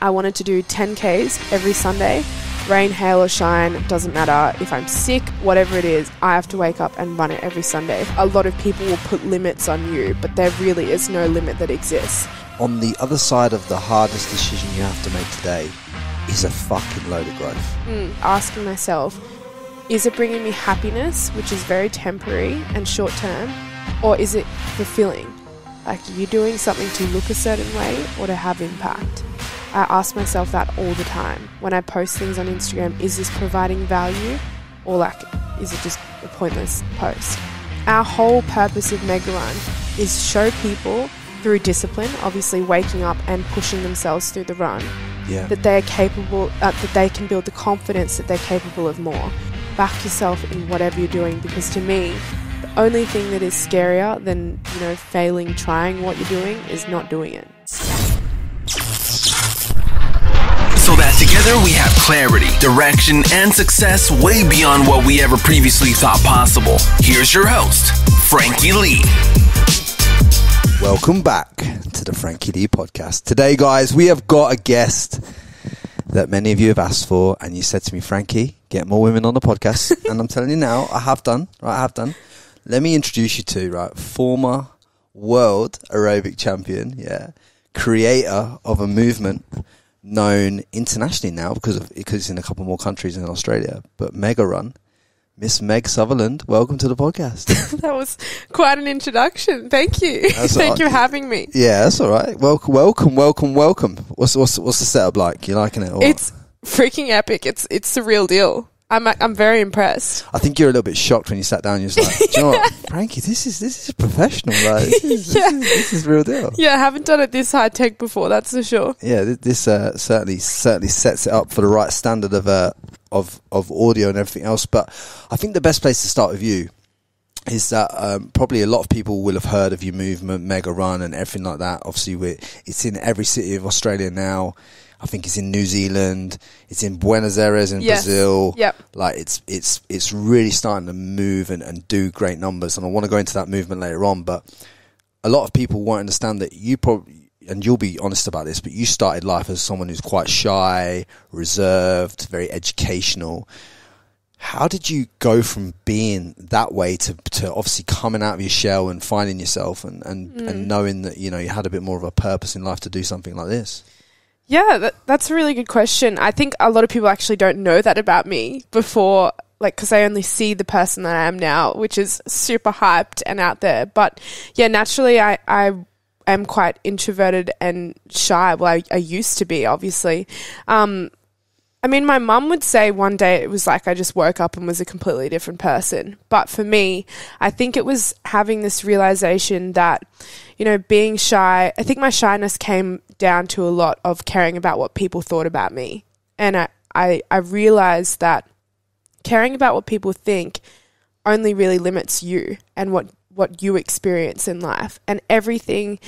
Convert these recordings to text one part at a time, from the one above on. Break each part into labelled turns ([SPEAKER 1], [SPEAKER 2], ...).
[SPEAKER 1] I wanted to do 10Ks every Sunday. Rain, hail, or shine, doesn't matter. If I'm sick, whatever it is, I have to wake up and run it every Sunday. A lot of people will put limits on you, but there really is no limit that exists.
[SPEAKER 2] On the other side of the hardest decision you have to make today is a fucking load of growth.
[SPEAKER 1] Mm, asking myself, is it bringing me happiness, which is very temporary and short term, or is it fulfilling? Like, are you doing something to look a certain way or to have impact? I ask myself that all the time. When I post things on Instagram, is this providing value or like is it just a pointless post? Our whole purpose of Mega Run is show people through discipline, obviously waking up and pushing themselves through the run,
[SPEAKER 2] Yeah.
[SPEAKER 1] that they are capable, uh, that they can build the confidence that they're capable of more. Back yourself in whatever you're doing because to me, the only thing that is scarier than, you know, failing trying what you're doing is not doing it.
[SPEAKER 3] Together we have clarity, direction, and success way beyond what we ever previously thought possible. Here's your host, Frankie Lee.
[SPEAKER 2] Welcome back to the Frankie Lee podcast. Today, guys, we have got a guest that many of you have asked for, and you said to me, Frankie, get more women on the podcast. and I'm telling you now, I have done. Right, I have done. Let me introduce you to right former world aerobic champion, yeah, creator of a movement known internationally now because of because it's in a couple more countries in Australia, but Mega Run. Miss Meg Sutherland, welcome to the podcast.
[SPEAKER 1] that was quite an introduction. Thank you. Thank you for having me.
[SPEAKER 2] Yeah, that's all right. Welcome, welcome, welcome, welcome. What's what's what's the setup like? You liking it? Or?
[SPEAKER 1] It's freaking epic. It's it's the real deal. I'm I'm very impressed.
[SPEAKER 2] I think you're a little bit shocked when you sat down. You're just like, Do you know what, Frankie? This is this is professional. Like, this is,
[SPEAKER 1] Yeah.
[SPEAKER 2] this, is, this is real deal.
[SPEAKER 1] Yeah, I haven't done it this high tech before. That's for sure.
[SPEAKER 2] Yeah, this, this uh, certainly certainly sets it up for the right standard of uh, of of audio and everything else. But I think the best place to start with you is that um, probably a lot of people will have heard of your movement, Mega Run, and everything like that. Obviously, it's in every city of Australia now. I think it's in New Zealand. It's in Buenos Aires in
[SPEAKER 1] Yes.
[SPEAKER 2] Brazil.
[SPEAKER 1] Yep.
[SPEAKER 2] Like it's it's it's really starting to move and, and do great numbers. And I want to go into that movement later on. But a lot of people won't understand that you probably and you'll be honest about this, but you started life as someone who's quite shy, reserved, very educational. How did you go from being that way to, to obviously coming out of your shell and finding yourself and, and,
[SPEAKER 1] Mm.
[SPEAKER 2] and knowing that, you know, you had a bit more of a purpose in life to do something like this?
[SPEAKER 1] Yeah, that, that's a really good question. I think a lot of people actually don't know that about me before, like, because I only see the person that I am now, which is super hyped and out there. But yeah, naturally, I, I am quite introverted and shy. Well, I, I used to be, obviously. Um, I mean, my mum would say one day it was like I just woke up and was a completely different person. But for me, I think it was having this realization that, you know, being shy, I think my shyness came down to a lot of caring about what people thought about me. And I, I, I realized that caring about what people think only really limits you and what, what you experience in life. And everything,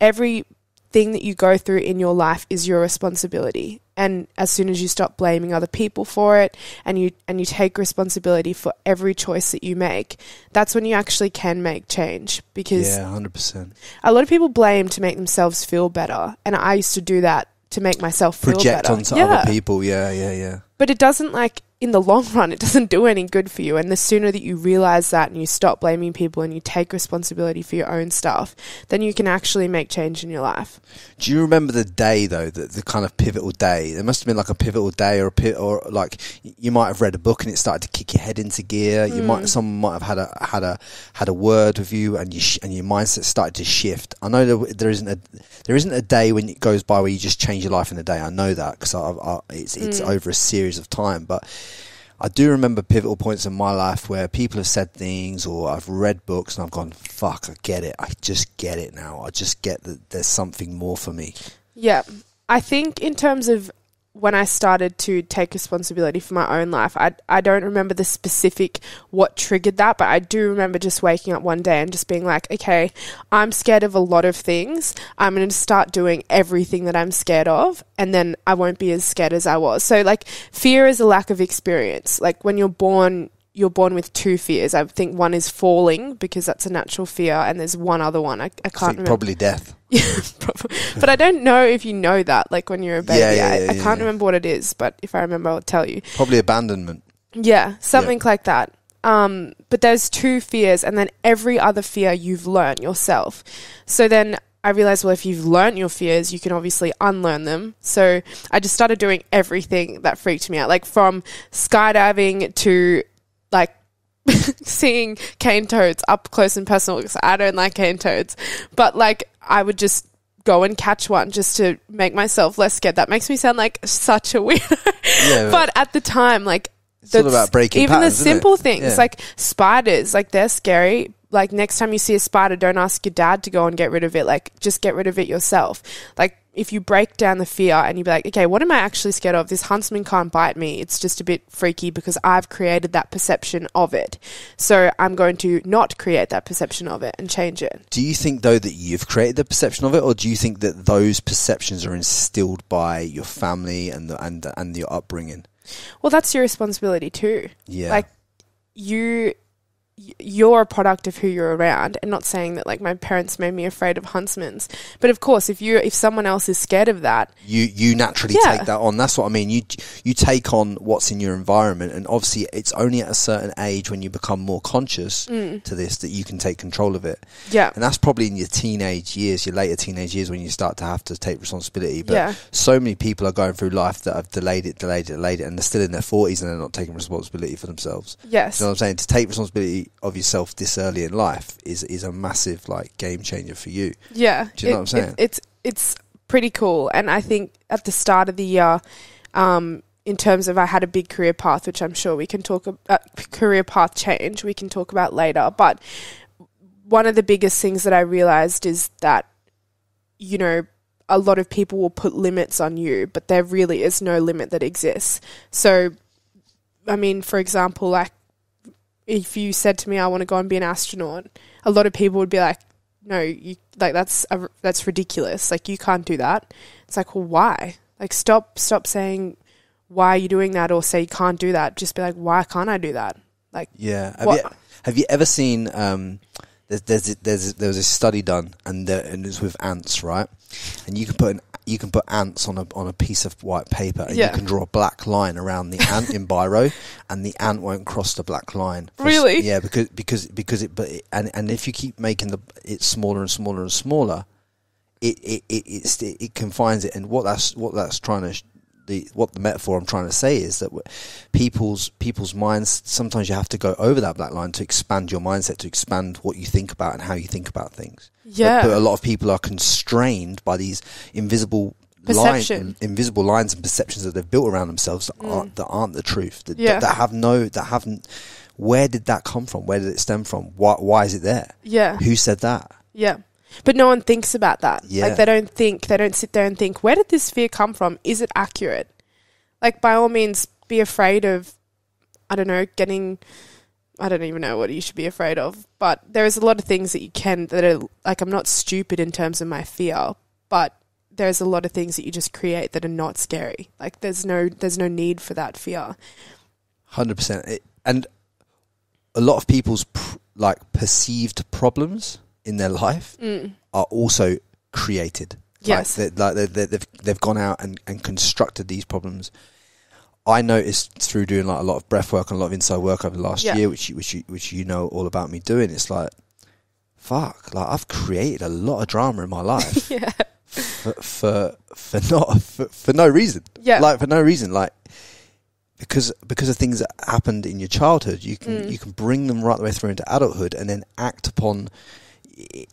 [SPEAKER 1] everything that you go through in your life is your responsibility. And as soon as you stop blaming other people for it and you and you take responsibility for every choice that you make, that's when you actually can make change. Because
[SPEAKER 2] Yeah, 100%.
[SPEAKER 1] a lot of people blame to make themselves feel better. And I used to do that to make myself feel
[SPEAKER 2] Project
[SPEAKER 1] better.
[SPEAKER 2] onto
[SPEAKER 1] Yeah.
[SPEAKER 2] other people. Yeah, yeah, yeah.
[SPEAKER 1] But it doesn't like in the long run, it doesn't do any good for you. And the sooner that you realize that and you stop blaming people and you take responsibility for your own stuff, then you can actually make change in your life.
[SPEAKER 2] Do you remember the day though, the, the kind of pivotal day? There must have been like a pivotal day, or a pit, or like you might have read a book and it started to kick your head into gear. You
[SPEAKER 1] Mm.
[SPEAKER 2] might, someone might have had a had a had a word with you, and you sh- and your mindset started to shift. I know there, there isn't a there isn't a day when it goes by where you just change your life in a day. I know that because I, I, it's it's
[SPEAKER 1] Mm.
[SPEAKER 2] over a series of time, but. I do remember pivotal points in my life where people have said things or I've read books and I've gone, fuck, I get it. I just get it now. I just get that there's something more for me.
[SPEAKER 1] Yeah. I think in terms of when I started to take responsibility for my own life, I, I don't remember the specific what triggered that, but I do remember just waking up one day and just being like, okay, I'm scared of a lot of things. I'm going to start doing everything that I'm scared of, and then I won't be as scared as I was. So, like, fear is a lack of experience. Like, when you're born, you're born with two fears. I think one is falling because that's a natural fear, and there's one other one. I, I can't remember.
[SPEAKER 2] probably death.
[SPEAKER 1] Probably. but I don't know if you know that, like when you're a baby.
[SPEAKER 2] Yeah, yeah,
[SPEAKER 1] I,
[SPEAKER 2] yeah,
[SPEAKER 1] I
[SPEAKER 2] yeah,
[SPEAKER 1] can't
[SPEAKER 2] yeah.
[SPEAKER 1] remember what it is, but if I remember, I'll tell you.
[SPEAKER 2] Probably abandonment.
[SPEAKER 1] Yeah, something like that. Um, but there's two fears, and then every other fear you've learned yourself. So then I realized, well, if you've learned your fears, you can obviously unlearn them. So I just started doing everything that freaked me out, like from skydiving to like seeing cane toads up close and personal because I don't like cane toads. But like I would just go and catch one just to make myself less scared. That makes me sound like such a weirdo.
[SPEAKER 2] Yeah,
[SPEAKER 1] but at the time, like
[SPEAKER 2] It's all
[SPEAKER 1] that's-
[SPEAKER 2] about breaking
[SPEAKER 1] even
[SPEAKER 2] patterns,
[SPEAKER 1] the
[SPEAKER 2] isn't it?
[SPEAKER 1] simple things
[SPEAKER 2] Yeah.
[SPEAKER 1] like spiders like they're scary like next time you see a spider don't ask your dad to go and get rid of it like just get rid of it yourself like if you break down the fear and you be like okay what am i actually scared of? This huntsman can't bite me. It's just a bit freaky because i've created that perception of it. So i'm going to not create that perception of it and change it.
[SPEAKER 2] Do you think though that you've created the perception of it, or do you think that those perceptions are instilled by your family and the, and and your upbringing?
[SPEAKER 1] well that's your responsibility too.
[SPEAKER 2] Yeah,
[SPEAKER 1] like you you're a product of who you're around and not saying that like my parents made me afraid of huntsmans but of course if you if someone else is scared of that
[SPEAKER 2] you you naturally
[SPEAKER 1] Yeah.
[SPEAKER 2] take that on. That's what I mean. You you take on what's in your environment, and obviously it's only at a certain age when you become more conscious
[SPEAKER 1] Mm.
[SPEAKER 2] to this that you can take control of it.
[SPEAKER 1] yeah
[SPEAKER 2] And that's probably in your teenage years, your later teenage years, when you start to have to take responsibility. But
[SPEAKER 1] Yeah.
[SPEAKER 2] so many people are going through life that have delayed it, delayed it, delayed it, and they're still in their forties and they're not taking responsibility for themselves.
[SPEAKER 1] yes
[SPEAKER 2] You know what I'm saying? To take responsibility of yourself this early in life is is a massive like game changer for you.
[SPEAKER 1] yeah
[SPEAKER 2] Do you know what I'm saying?
[SPEAKER 1] it's it's pretty cool and i think at the start of the year um in terms of I had a big career path, which I'm sure we can talk about career path change, we can talk about later. But one of the biggest things that I realized is that, you know, a lot of people will put limits on you, but there really is no limit that exists. So, I mean, for example, like if you said to me, I want to go and be an astronaut, a lot of people would be like, no, you like that's a, that's ridiculous. Like you can't do that. It's like, well, why? Like stop stop saying why are you doing that or say you can't do that. Just be like, why can't I do that? Like
[SPEAKER 2] Yeah. Have
[SPEAKER 1] What-
[SPEAKER 2] you have you ever seen? Um, there's there's there's there was a study done, and there, and it's with ants, right? And you can put an you can put ants on a on a piece of white paper, and
[SPEAKER 1] Yeah.
[SPEAKER 2] you can draw a black line around the ant in biro, and the ant won't cross the black line.
[SPEAKER 1] Really?
[SPEAKER 2] Yeah, because because because it but it, and and if you keep making the it smaller and smaller and smaller, it it it it, it confines it, and what that's what that's trying to. Sh- the, what the metaphor I'm trying to say is that w- people's people's minds sometimes you have to go over that black line to expand your mindset to expand what you think about and how you think about things. But-
[SPEAKER 1] yeah,
[SPEAKER 2] But, a lot of people are constrained by these invisible
[SPEAKER 1] Perception.
[SPEAKER 2] line, invisible lines and perceptions that they've built around themselves that aren't mm. that aren't the truth. That,
[SPEAKER 1] Yeah.
[SPEAKER 2] that, that have no that haven't. Where did that come from? Where did it stem from? Why why is it there?
[SPEAKER 1] yeah,
[SPEAKER 2] Who said that?
[SPEAKER 1] yeah. But no one thinks about that.
[SPEAKER 2] Yeah.
[SPEAKER 1] Like they don't think. They don't sit there and think. Where did this fear come from? Is it accurate? Like by all means, be afraid of. I don't know, getting. I don't even know what you should be afraid of, but there is a lot of things that you can that are like I'm not stupid in terms of my fear, but there's a lot of things that you just create that are not scary. Like there's no there's no need for that fear.
[SPEAKER 2] Hundred percent. And a lot of people's pr- like perceived problems in their life mm. are also created.
[SPEAKER 1] Yes.
[SPEAKER 2] Like, they, like they, they've they've gone out and, and constructed these problems. I noticed through doing like a lot of breath work and a lot of inside work over the last
[SPEAKER 1] Yeah.
[SPEAKER 2] year, which you, which you, which you know all about me doing. It's like, fuck, like I've created a lot of drama in my life
[SPEAKER 1] Yeah.
[SPEAKER 2] for for for not for, for no reason.
[SPEAKER 1] Yeah.
[SPEAKER 2] like for no reason. Like because because of things that happened in your childhood, you can
[SPEAKER 1] Mm.
[SPEAKER 2] you can bring them right the way through into adulthood, and then act upon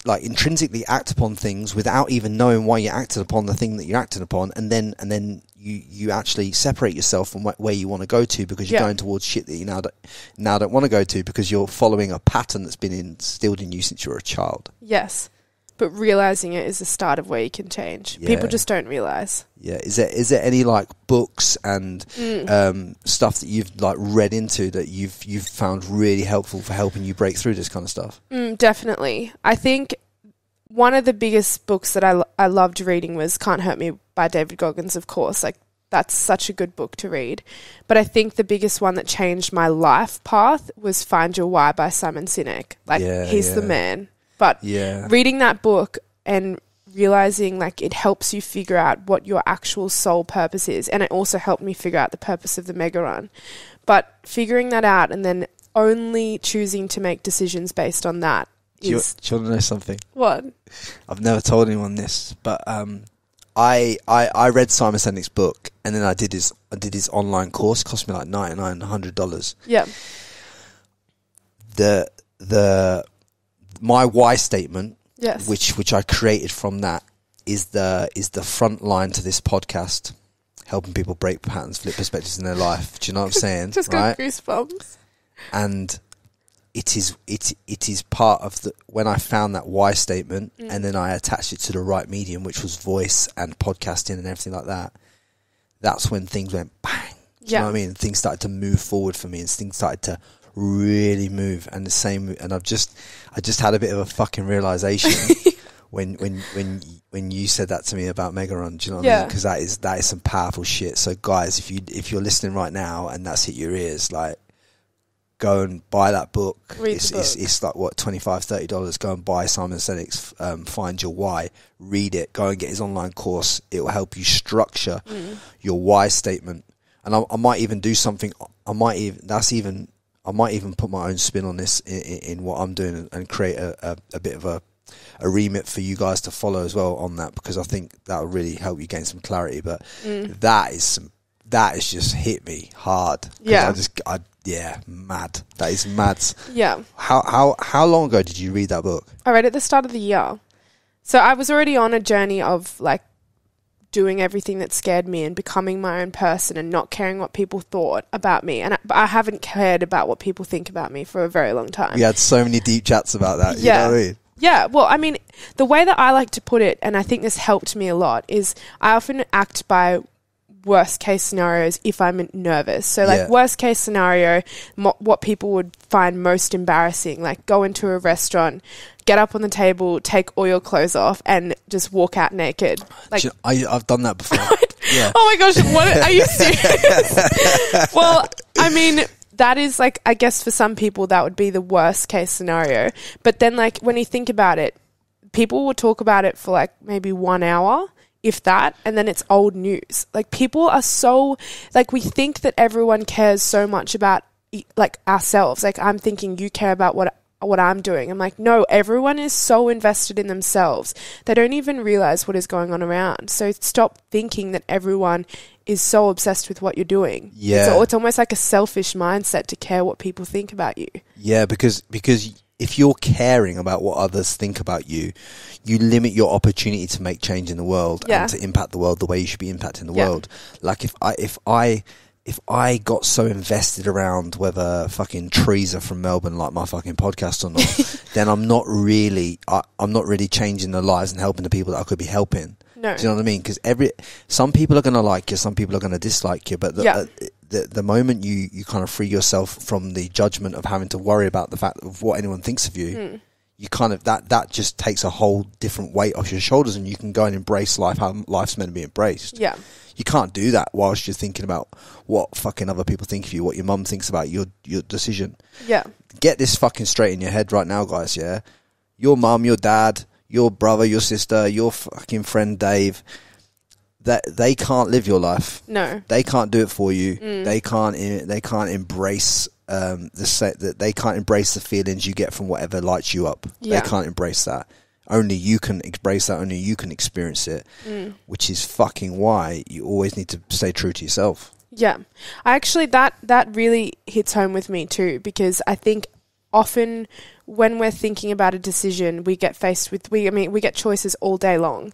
[SPEAKER 2] like intrinsically act upon things without even knowing why you acted upon the thing that you acted upon, and then and then you you actually separate yourself from wh- where you want to go to because you're
[SPEAKER 1] Yeah.
[SPEAKER 2] going towards shit that you now don't, now don't want to go to because you're following a pattern that's been instilled in you since you were a child.
[SPEAKER 1] Yes. But realizing it is the start of where you can change. People just don't realize.
[SPEAKER 2] Yeah, is there is there any like books and
[SPEAKER 1] Mm.
[SPEAKER 2] um, stuff that you've like read into that you've you've found really helpful for helping you break through this kind of stuff?
[SPEAKER 1] Mm, definitely. I think one of the biggest books that I, lo- I loved reading was Can't Hurt Me by David Goggins, of course. Like, that's such a good book to read. But I think the biggest one that changed my life path was Find Your Why by Simon Sinek. Like
[SPEAKER 2] Yeah,
[SPEAKER 1] he's the man. But
[SPEAKER 2] Yeah.
[SPEAKER 1] reading that book and realizing like it helps you figure out what your actual soul purpose is and it also helped me figure out the purpose of the mega run but figuring that out and then only choosing to make decisions based on that
[SPEAKER 2] Do you, do you want to know something?
[SPEAKER 1] what
[SPEAKER 2] I've never told anyone this, but um, I, I I read Simon Sinek's book, and then I did his I did his online course. It cost me like ninety nine hundred dollars.
[SPEAKER 1] yeah
[SPEAKER 2] The the my why statement,
[SPEAKER 1] yes
[SPEAKER 2] which which I created from that, is the is the front line to this podcast, helping people break patterns, flip perspectives in their life. Do you know what I'm saying?
[SPEAKER 1] just got
[SPEAKER 2] right?
[SPEAKER 1] goosebumps
[SPEAKER 2] and it is it it is part of the when I found that why statement
[SPEAKER 1] Mm.
[SPEAKER 2] and then I attached it to the right medium which was voice and podcasting and everything like that that's when things went bang do you
[SPEAKER 1] Yeah.
[SPEAKER 2] know what I mean things started to move forward for me and things started to really move and the same and I've just I just had a bit of a fucking realization when when when when you said that to me about Mega Run do you know what I mean because that is that is some powerful shit so guys if you if you're listening right now and that's hit your ears like go and buy that book. It's,
[SPEAKER 1] the
[SPEAKER 2] it's
[SPEAKER 1] book.
[SPEAKER 2] it's like what 25 30 dollars. Go and buy Simon Sinek's um, Find Your Why. Read it. Go and get his online course. It will help you structure
[SPEAKER 1] Mm.
[SPEAKER 2] your why statement. And I, I might even do something. I might even that's even I might even put my own spin on this in, in, in what I'm doing and, create a, a, a bit of a a remit for you guys to follow as well on that because I think that will really help you gain some clarity. But
[SPEAKER 1] Mm.
[SPEAKER 2] that is some that has just hit me hard.
[SPEAKER 1] Yeah.
[SPEAKER 2] I just I yeah mad. That is mad.
[SPEAKER 1] yeah
[SPEAKER 2] How how how long ago did you read that book?
[SPEAKER 1] I read it at the start of the year. So I was already on a journey of like doing everything that scared me and becoming my own person and not caring what people thought about me. And I, I haven't cared about what people think about me for a very long time.
[SPEAKER 2] We had so many deep chats about that. You
[SPEAKER 1] Yeah.
[SPEAKER 2] know what I mean?
[SPEAKER 1] Yeah, well, I mean, the way that I like to put it, and I think this helped me a lot, is I often act by worst case scenarios if I'm nervous. So, like,
[SPEAKER 2] Yeah.
[SPEAKER 1] worst case scenario, mo- what people would find most embarrassing, like go into a restaurant, get up on the table, take all your clothes off, and just walk out naked. Like,
[SPEAKER 2] you- I, I've done that before. yeah.
[SPEAKER 1] Oh my gosh, what are you serious? well, I mean, that is like I guess for some people that would be the worst case scenario. But then like when you think about it, people will talk about it for like maybe 1 hour if that and then it's old news. Like people are so like we think that everyone cares so much about like ourselves. Like I'm thinking you care about what what I'm doing. I'm like, no, everyone is so invested in themselves. They don't even realize what is going on around. So stop thinking that everyone is so obsessed with what you're doing.
[SPEAKER 2] Yeah.
[SPEAKER 1] It's, it's almost like a selfish mindset to care what people think about you.
[SPEAKER 2] Yeah, because because if you're caring about what others think about you, you limit your opportunity to make change in the world
[SPEAKER 1] Yeah.
[SPEAKER 2] and to impact the world the way you should be impacting the
[SPEAKER 1] Yeah.
[SPEAKER 2] world. Like if I if I if I got so invested around whether fucking trees are from Melbourne like my fucking podcast or not, then I'm not really I, I'm not really changing the lives and helping the people that I could be helping.
[SPEAKER 1] No.
[SPEAKER 2] Do you know what I mean? Because every some people are going to like you, some people are going to dislike you, but the,
[SPEAKER 1] Yeah.
[SPEAKER 2] uh, the the moment you you kind of free yourself from the judgment of having to worry about the fact of what anyone thinks of you,
[SPEAKER 1] Hmm.
[SPEAKER 2] You kind of that that just takes a whole different weight off your shoulders, and you can go and embrace life how life's meant to be embraced.
[SPEAKER 1] Yeah.
[SPEAKER 2] You can't do that whilst you're thinking about what fucking other people think of you, what your mum thinks about your your decision.
[SPEAKER 1] Yeah.
[SPEAKER 2] Get this fucking straight in your head right now, guys. Yeah, your mum, your dad, your brother, your sister, your fucking friend Dave. That they can't live your life
[SPEAKER 1] No.
[SPEAKER 2] they can't do it for you.
[SPEAKER 1] Mm.
[SPEAKER 2] They can't. They can't embrace um, the set that they can't embrace the feelings you get from whatever lights you up.
[SPEAKER 1] Yeah.
[SPEAKER 2] They can't embrace that. Only you can embrace that. Only you can experience it.
[SPEAKER 1] Mm.
[SPEAKER 2] Which is fucking why you always need to stay true to yourself.
[SPEAKER 1] Yeah. I actually that that really hits home with me too because I think often when we're thinking about a decision we get faced with we I mean we get choices all day long.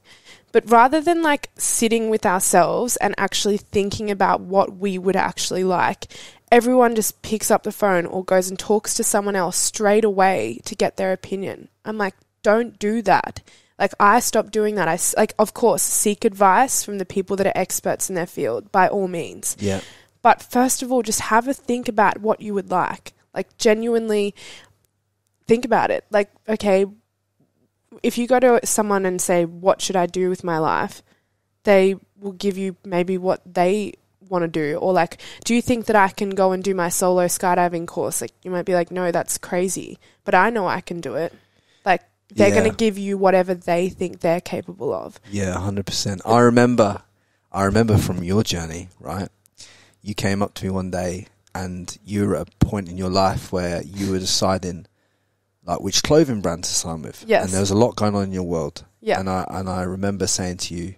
[SPEAKER 1] But rather than like sitting with ourselves and actually thinking about what we would actually like, everyone just picks up the phone or goes and talks to someone else straight away to get their opinion. I'm like, don't do that. Like I stopped doing that. I like, of course, seek advice from the people that are experts in their field by all means.
[SPEAKER 2] Yeah.
[SPEAKER 1] But first of all, just have a think about what you would like. Like genuinely think about it. Like, okay, if you go to someone and say, "What should I do with my life?" they will give you maybe what they want to do or like do you think that I can go and do my solo skydiving course like you might be like no that's crazy but I know I can do it like they're
[SPEAKER 2] Yeah.
[SPEAKER 1] going to give you whatever they think they're capable of
[SPEAKER 2] Yeah, hundred percent. I remember, I remember from your journey, right? You came up to me one day, and you were at a point in your life where you were deciding, like, which clothing brand to sign with.
[SPEAKER 1] Yes.
[SPEAKER 2] And there was a lot going on in your world.
[SPEAKER 1] yeah
[SPEAKER 2] And I and I remember saying to you,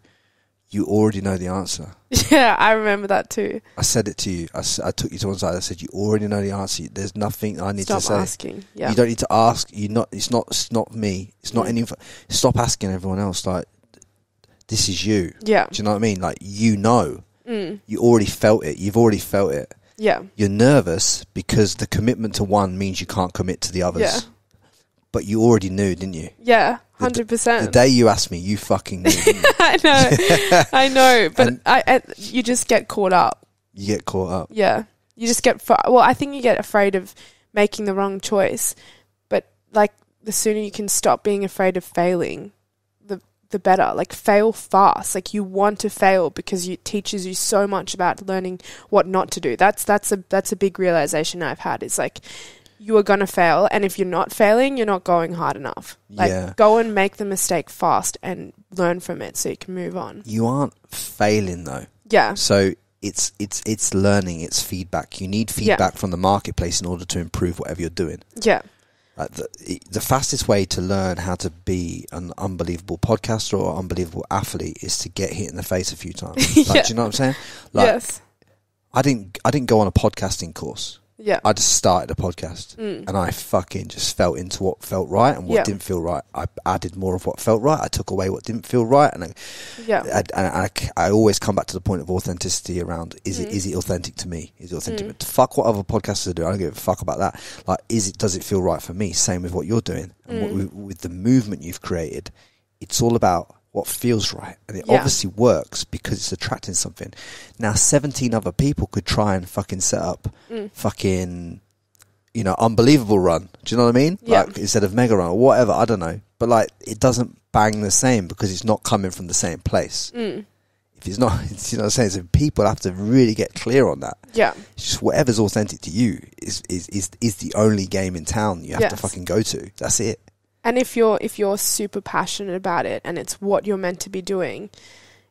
[SPEAKER 2] you already know the answer.
[SPEAKER 1] yeah I remember that too
[SPEAKER 2] I said it to you. I, I took you to one side. I said, you already know the answer. There's nothing I need
[SPEAKER 1] stop
[SPEAKER 2] to say.
[SPEAKER 1] asking yeah
[SPEAKER 2] You don't need to ask. You not. It's not. It's not me. It's not
[SPEAKER 1] Mm.
[SPEAKER 2] any. Stop asking everyone else. Like, this is you.
[SPEAKER 1] yeah
[SPEAKER 2] Do you know what I mean? Like, you know.
[SPEAKER 1] mm.
[SPEAKER 2] You already felt it. You've already felt it.
[SPEAKER 1] yeah
[SPEAKER 2] You're nervous because the commitment to one means you can't commit to the others.
[SPEAKER 1] Yeah.
[SPEAKER 2] But you already knew, didn't you?
[SPEAKER 1] yeah 100%
[SPEAKER 2] The day you asked me, you fucking knew. you?
[SPEAKER 1] I know I know but I, I you just get caught up
[SPEAKER 2] you get caught up.
[SPEAKER 1] Yeah. You just get, well, I think you get afraid of making the wrong choice. But like, the sooner you can stop being afraid of failing, the, the better. Like, fail fast. Like, you want to fail because it teaches you so much about learning what not to do. That's, that's a, that's a big realization I've had. It's like, you are going to fail. And if you're not failing, you're not going hard enough. Like,
[SPEAKER 2] Yeah.
[SPEAKER 1] go and make the mistake fast and learn from it so you can move on.
[SPEAKER 2] You aren't failing though.
[SPEAKER 1] Yeah.
[SPEAKER 2] So it's it's it's learning. It's feedback. You need
[SPEAKER 1] Yeah.
[SPEAKER 2] feedback from the marketplace in order to improve whatever you're doing.
[SPEAKER 1] Yeah.
[SPEAKER 2] Like the the fastest way to learn how to be an unbelievable podcaster or unbelievable athlete is to get hit in the face a few times. Like,
[SPEAKER 1] Yeah.
[SPEAKER 2] Do you know what I'm saying? Like
[SPEAKER 1] yes.
[SPEAKER 2] I didn't I didn't go on a podcasting course.
[SPEAKER 1] Yeah.
[SPEAKER 2] I just started a podcast
[SPEAKER 1] Mm.
[SPEAKER 2] and I fucking just felt into what felt right and what
[SPEAKER 1] Yeah.
[SPEAKER 2] didn't feel right. I added more of what felt right. I took away what didn't feel right, and I,
[SPEAKER 1] Yeah.
[SPEAKER 2] I, and I, I always come back to the point of authenticity around is it
[SPEAKER 1] Mm.
[SPEAKER 2] is it authentic to me? Is it authentic?
[SPEAKER 1] Mm.
[SPEAKER 2] Fuck what other podcasters do. I don't give a fuck about that. Like, is it does it feel right for me? Same with what you're doing and what
[SPEAKER 1] Mm.
[SPEAKER 2] we, with the movement you've created. It's all about what feels right, and it
[SPEAKER 1] Yeah.
[SPEAKER 2] obviously works because it's attracting something. Now, seventeen other people could try and fucking set up
[SPEAKER 1] Mm.
[SPEAKER 2] fucking you know unbelievable run. Do you know what I mean?
[SPEAKER 1] Yeah.
[SPEAKER 2] Like instead of mega run or whatever. I don't know, but like it doesn't bang the same because it's not coming from the same place
[SPEAKER 1] Mm.
[SPEAKER 2] if it's not, you know what I'm saying? So people have to really get clear on that.
[SPEAKER 1] Yeah.
[SPEAKER 2] It's just whatever's authentic to you is, is, is, is the only game in town you have to fucking go to. That's it.
[SPEAKER 1] And if you're if you're super passionate about it and it's what you're meant to be doing,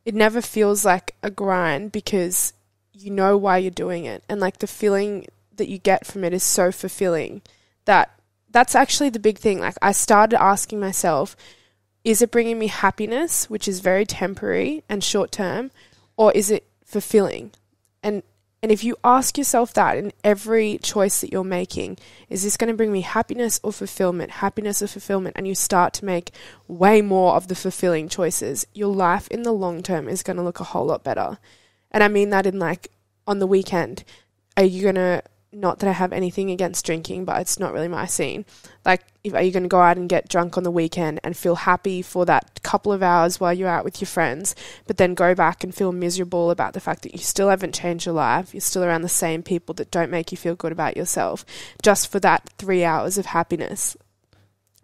[SPEAKER 1] it never feels like a grind because you know why you're doing it and like the feeling that you get from it is so fulfilling that that's actually the big thing. Like I started asking myself, is it bringing me happiness, which is very temporary and short term, or is it fulfilling? And and if you ask yourself that in every choice that you're making, is this going to bring me happiness or fulfillment? Happiness or fulfillment? And you start to make way more of the fulfilling choices, your life in the long term is going to look a whole lot better. And I mean that in like on the weekend, are you going to, not that I have anything against drinking, but it's not really my scene. Like, if, are you going to go out and get drunk on the weekend and feel happy for that couple of hours while you're out with your friends, but then go back and feel miserable about the fact that you still haven't changed your life? You're still around the same people that don't make you feel good about yourself just for that three hours of happiness.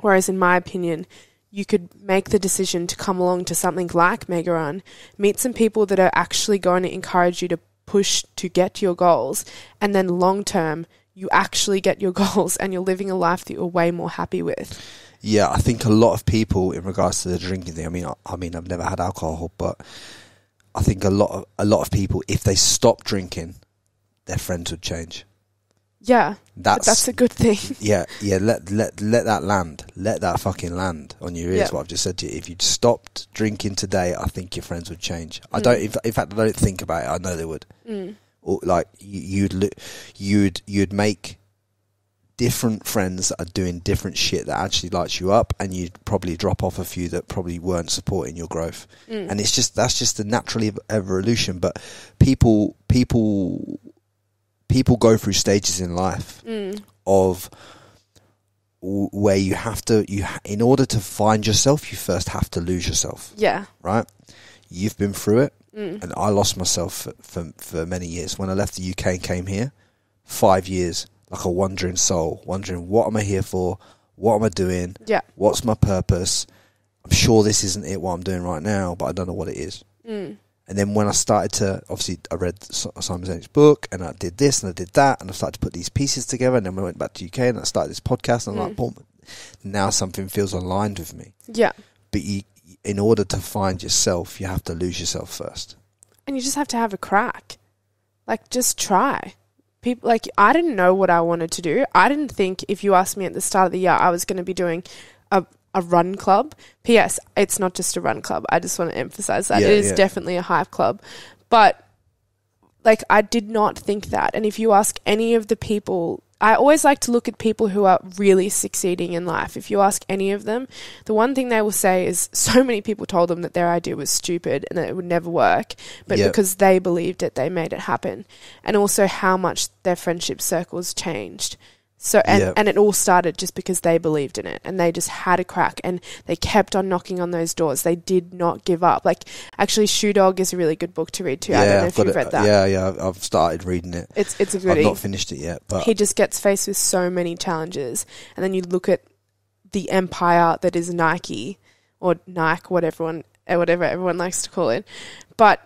[SPEAKER 1] Whereas, in my opinion, you could make the decision to come along to something like Mega Run, meet some people that are actually going to encourage you to push to get your goals, and then long term, you actually get your goals and you're living a life that you're way more happy with.
[SPEAKER 2] Yeah, I think a lot of people in regards to the drinking thing. I mean, I, I mean, I've never had alcohol, but I think a lot of a lot of people, if they stop drinking, their friends would change.
[SPEAKER 1] Yeah,
[SPEAKER 2] That's,
[SPEAKER 1] that's a good thing.
[SPEAKER 2] yeah, yeah. Let let let that land. Let that fucking land on your ears.
[SPEAKER 1] Yeah.
[SPEAKER 2] What I've just said to you. If you'd stopped drinking today, I think your friends would change. I
[SPEAKER 1] Mm.
[SPEAKER 2] don't. In, in fact, I don't think about it. I know they would.
[SPEAKER 1] Mm.
[SPEAKER 2] Or like you, you'd lo- you'd you'd make different friends that are doing different shit that actually lights you up, and you'd probably drop off a few that probably weren't supporting your growth.
[SPEAKER 1] Mm.
[SPEAKER 2] And it's just that's just the natural evolution. But people people people go through stages in life
[SPEAKER 1] Mm.
[SPEAKER 2] of w- where you have to you in order to find yourself you first have to lose yourself
[SPEAKER 1] Yeah.
[SPEAKER 2] right you've been through it
[SPEAKER 1] Mm.
[SPEAKER 2] and I lost myself for, for for many years when I left the UK and came here 5 years like a wandering soul wondering what am I here for what am I doing
[SPEAKER 1] Yeah.
[SPEAKER 2] what's my purpose I'm sure this isn't it what I'm doing right now but I don't know what it is
[SPEAKER 1] Mm.
[SPEAKER 2] And then when I started to, obviously, I read Simon Sinek's book, and I did this and I did that, and I started to put these pieces together. And then we went back to UK, and I started this podcast, and I'm
[SPEAKER 1] Mm.
[SPEAKER 2] like, boom, now something feels aligned with me.
[SPEAKER 1] Yeah.
[SPEAKER 2] But you, in order to find yourself, you have to lose yourself first.
[SPEAKER 1] And you just have to have a crack. Like, just try. People like I didn't know what I wanted to do. I didn't think if you asked me at the start of the year I was going to be doing a a run club. P.S. It's not just a run club. I just want to emphasize that
[SPEAKER 2] Yeah,
[SPEAKER 1] it is
[SPEAKER 2] yeah.
[SPEAKER 1] definitely a hive club, but like I did not think that. And if you ask any of the people, I always like to look at people who are really succeeding in life. If you ask any of them, the one thing they will say is so many people told them that their idea was stupid and that it would never work, but
[SPEAKER 2] Yep.
[SPEAKER 1] because they believed it, they made it happen. And also how much their friendship circles changed. So and,
[SPEAKER 2] Yep.
[SPEAKER 1] and it all started just because they believed in it and they just had a crack and they kept on knocking on those doors. They did not give up. Like actually Shoe Dog is a really good book to read too. I don't know
[SPEAKER 2] I've
[SPEAKER 1] if you've
[SPEAKER 2] it.
[SPEAKER 1] read that.
[SPEAKER 2] Yeah, yeah, I've- started reading it.
[SPEAKER 1] It's it's a
[SPEAKER 2] I've not finished it yet, but
[SPEAKER 1] he just gets faced with so many challenges and then you look at the empire that is Nike or Nike what everyone whatever everyone likes to call it but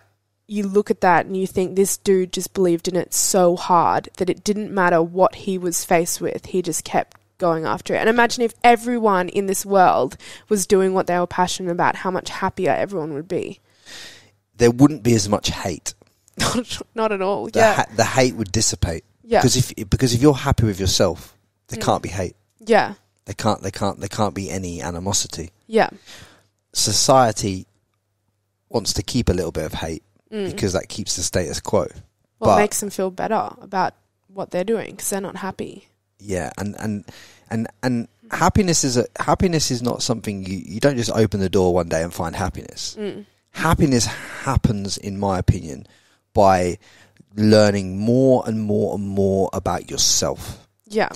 [SPEAKER 1] you look at that and you think this dude just believed in it so hard that it didn't matter what he was faced with he just kept going after it and imagine if everyone in this world was doing what they were passionate about how much happier everyone would be
[SPEAKER 2] there wouldn't be as much hate.
[SPEAKER 1] not, at all
[SPEAKER 2] The,
[SPEAKER 1] yeah
[SPEAKER 2] ha- the hate would dissipate
[SPEAKER 1] yeah
[SPEAKER 2] because if because if you're happy with yourself, there
[SPEAKER 1] Mm.
[SPEAKER 2] can't be hate.
[SPEAKER 1] yeah
[SPEAKER 2] There can't there can't there can't be any animosity.
[SPEAKER 1] yeah
[SPEAKER 2] Society wants to keep a little bit of hate
[SPEAKER 1] Mm.
[SPEAKER 2] because that keeps the status quo.
[SPEAKER 1] well, it makes them feel better about what they're doing because they're not happy.
[SPEAKER 2] Yeah, and and and and happiness is a happiness is not something you you don't just open the door one day and find happiness.
[SPEAKER 1] Mm.
[SPEAKER 2] Happiness happens, in my opinion, by learning more and more and more about yourself.
[SPEAKER 1] Yeah,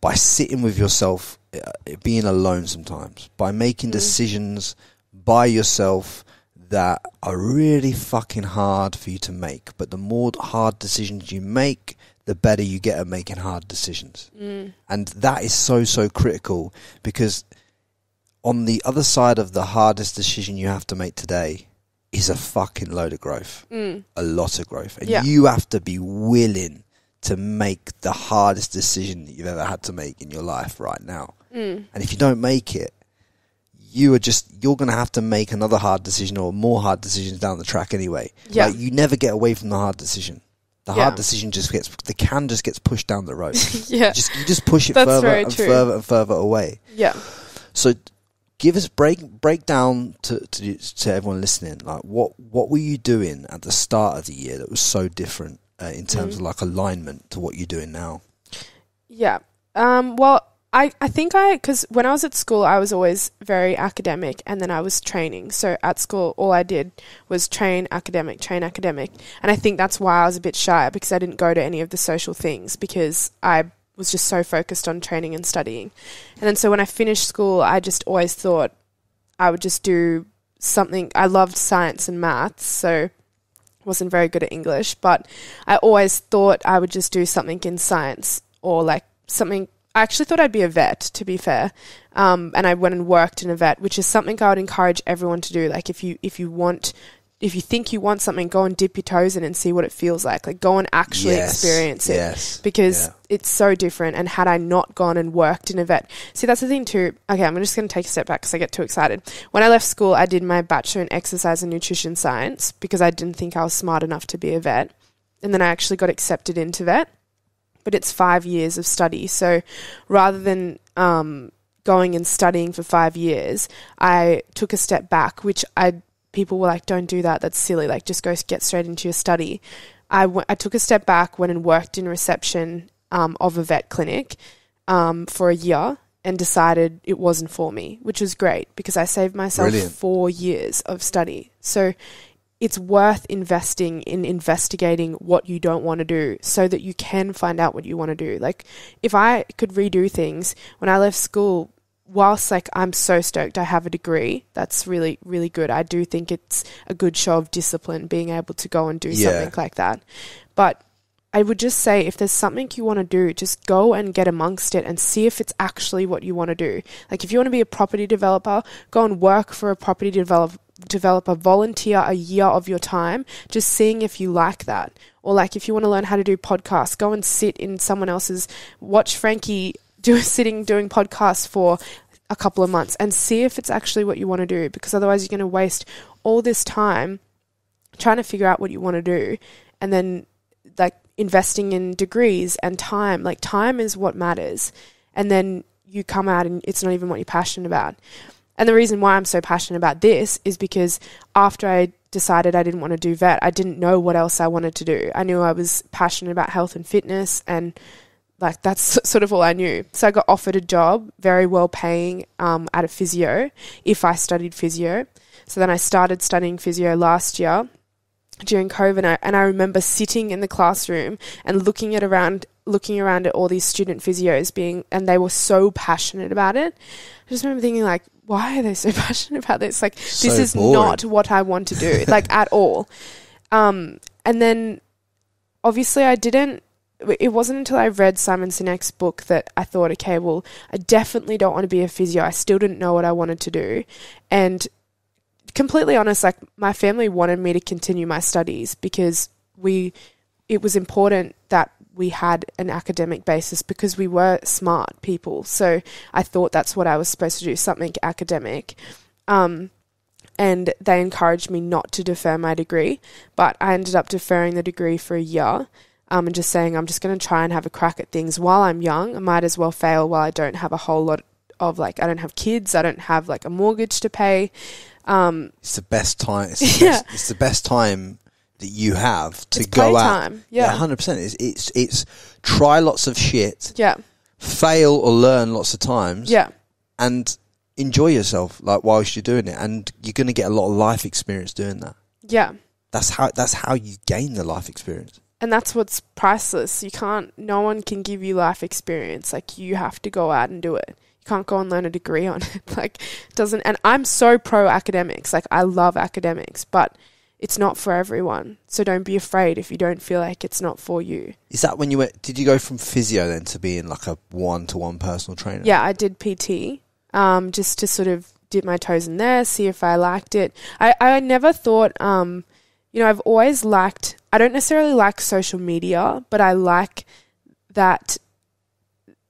[SPEAKER 2] By sitting with yourself, uh, being alone sometimes, by making
[SPEAKER 1] Mm.
[SPEAKER 2] decisions by yourself that are really fucking hard for you to make. But the more hard decisions you make, the better you get at making hard decisions.
[SPEAKER 1] mm.
[SPEAKER 2] And that is so, so critical because on the other side of the hardest decision you have to make today is a fucking load of growth,
[SPEAKER 1] Mm.
[SPEAKER 2] a lot of growth. And
[SPEAKER 1] Yeah.
[SPEAKER 2] you have to be willing to make the hardest decision that you've ever had to make in your life right now.
[SPEAKER 1] Mm.
[SPEAKER 2] And if you don't make it, you are just you're going to have to make another hard decision or more hard decisions down the track anyway.
[SPEAKER 1] Yeah.
[SPEAKER 2] Like, you never get away from the hard decision. The
[SPEAKER 1] Yeah.
[SPEAKER 2] hard decision just gets the can just gets pushed down the road.
[SPEAKER 1] yeah,
[SPEAKER 2] You just you just push it
[SPEAKER 1] That's
[SPEAKER 2] further and
[SPEAKER 1] true.
[SPEAKER 2] further and further away.
[SPEAKER 1] yeah.
[SPEAKER 2] So give us break break down to, to to everyone listening like what what were you doing at the start of the year that was so different uh, in terms
[SPEAKER 1] Mm.
[SPEAKER 2] of like alignment to what you're doing now?
[SPEAKER 1] Yeah. Um, well, I, I think I, because when I was at school, I was always very academic and then I was training. So at school, all I did was train academic, train academic. And I think that's why I was a bit shy because I didn't go to any of the social things because I was just so focused on training and studying. And then so when I finished school, I just always thought I would just do something. I loved science and maths. So wasn't very good at English, but I always thought I would just do something in science or like something. I actually thought I'd be a vet, to be fair, um, and I went and worked in a vet, which is something I would encourage everyone to do. Like if you if you want, if you think you want something, go and dip your toes in and see what it feels like. Like go and actually
[SPEAKER 2] Yes,
[SPEAKER 1] experience it
[SPEAKER 2] Yes.
[SPEAKER 1] because
[SPEAKER 2] Yeah.
[SPEAKER 1] it's so different. And had I not gone and worked in a vet, see, that's the thing too. Okay, I'm just going to take a step back because I get too excited. When I left school, I did my bachelor in exercise and nutrition science because I didn't think I was smart enough to be a vet. And then I actually got accepted into vet, but it's five years of study. So rather than um, going and studying for five years, I took a step back, which I people were like, "Don't do that. That's silly. Like, just go get straight into your study." I, w- I took a step back, went and worked in reception um, of a vet clinic um, for a year and decided it wasn't for me, which was great because I saved myself
[SPEAKER 2] Brilliant.
[SPEAKER 1] four years of study. So it's worth investing in investigating what you don't want to do so that you can find out what you want to do. Like, if I could redo things when I left school, whilst like I'm so stoked I have a degree, that's really, really good. I do think it's a good show of discipline being able to go and do
[SPEAKER 2] Yeah.
[SPEAKER 1] something like that. But I would just say if there's something you want to do, just go and get amongst it and see if it's actually what you want to do. Like if you want to be a property developer, go and work for a property develop develop a volunteer a year of your time, just seeing if you like that. Or like if you want to learn how to do podcasts, go and sit in someone else's watch Frankie do sitting doing podcasts for a couple of months and see if it's actually what you want to do because otherwise you're going to waste all this time trying to figure out what you want to do and then like investing in degrees and time. Like time is what matters. And then you come out and it's not even what you're passionate about and the reason why I'm so passionate about this is because after I decided I didn't want to do vet I didn't know what else I wanted to do I knew I was passionate about health and fitness and like that's sort of all I knew. So I got offered a job, very well paying, um, at a physio if I studied physio. So then I started studying physio last year during COVID, and I remember sitting in the classroom and looking at around, looking around at all these student physios being, and they were so passionate about it. I just remember thinking like, why are they so passionate about this? Like,
[SPEAKER 2] So
[SPEAKER 1] this is
[SPEAKER 2] boring.
[SPEAKER 1] not what I want to do, like at all. Um, and then obviously I didn't it wasn't until I read Simon Sinek's book that I thought, okay, well, I definitely don't want to be a physio. I still didn't know what I wanted to do. And completely honest, like my family wanted me to continue my studies because we it was important that we had an academic basis because we were smart people. So I thought that's what I was supposed to do, something academic. Um, and they encouraged me not to defer my degree, but I ended up deferring the degree for a year um, and just saying I'm just going to try and have a crack at things while I'm young. I might as well fail while I don't have a whole lot of like I don't have kids, I don't have like a mortgage to pay. Um,
[SPEAKER 2] It's the best time. It's the,
[SPEAKER 1] Yeah.
[SPEAKER 2] best, it's the best time that you have to
[SPEAKER 1] It's
[SPEAKER 2] go out.
[SPEAKER 1] yeah.
[SPEAKER 2] hundred percent. It's it's it's try lots of shit,
[SPEAKER 1] yeah,
[SPEAKER 2] fail or learn lots of times,
[SPEAKER 1] yeah,
[SPEAKER 2] and enjoy yourself like whilst you're doing it, and you're going to get a lot of life experience doing that.
[SPEAKER 1] yeah.
[SPEAKER 2] That's how that's how you gain the life experience.
[SPEAKER 1] And that's what's priceless. You can't. No one can give you life experience. Like you have to go out and do it. You can't go and learn a degree on it. Like doesn't. And I'm so pro academics. Like I love academics, but it's not for everyone. So don't be afraid if you don't feel like it's not for you.
[SPEAKER 2] Is that when you went? Did you go from physio then to being like a one to one personal trainer?
[SPEAKER 1] Yeah, I did PT um, just to sort of dip my toes in there, see if I liked it. I, I never thought, um, you know, I've always liked, I don't necessarily like social media, but I like that.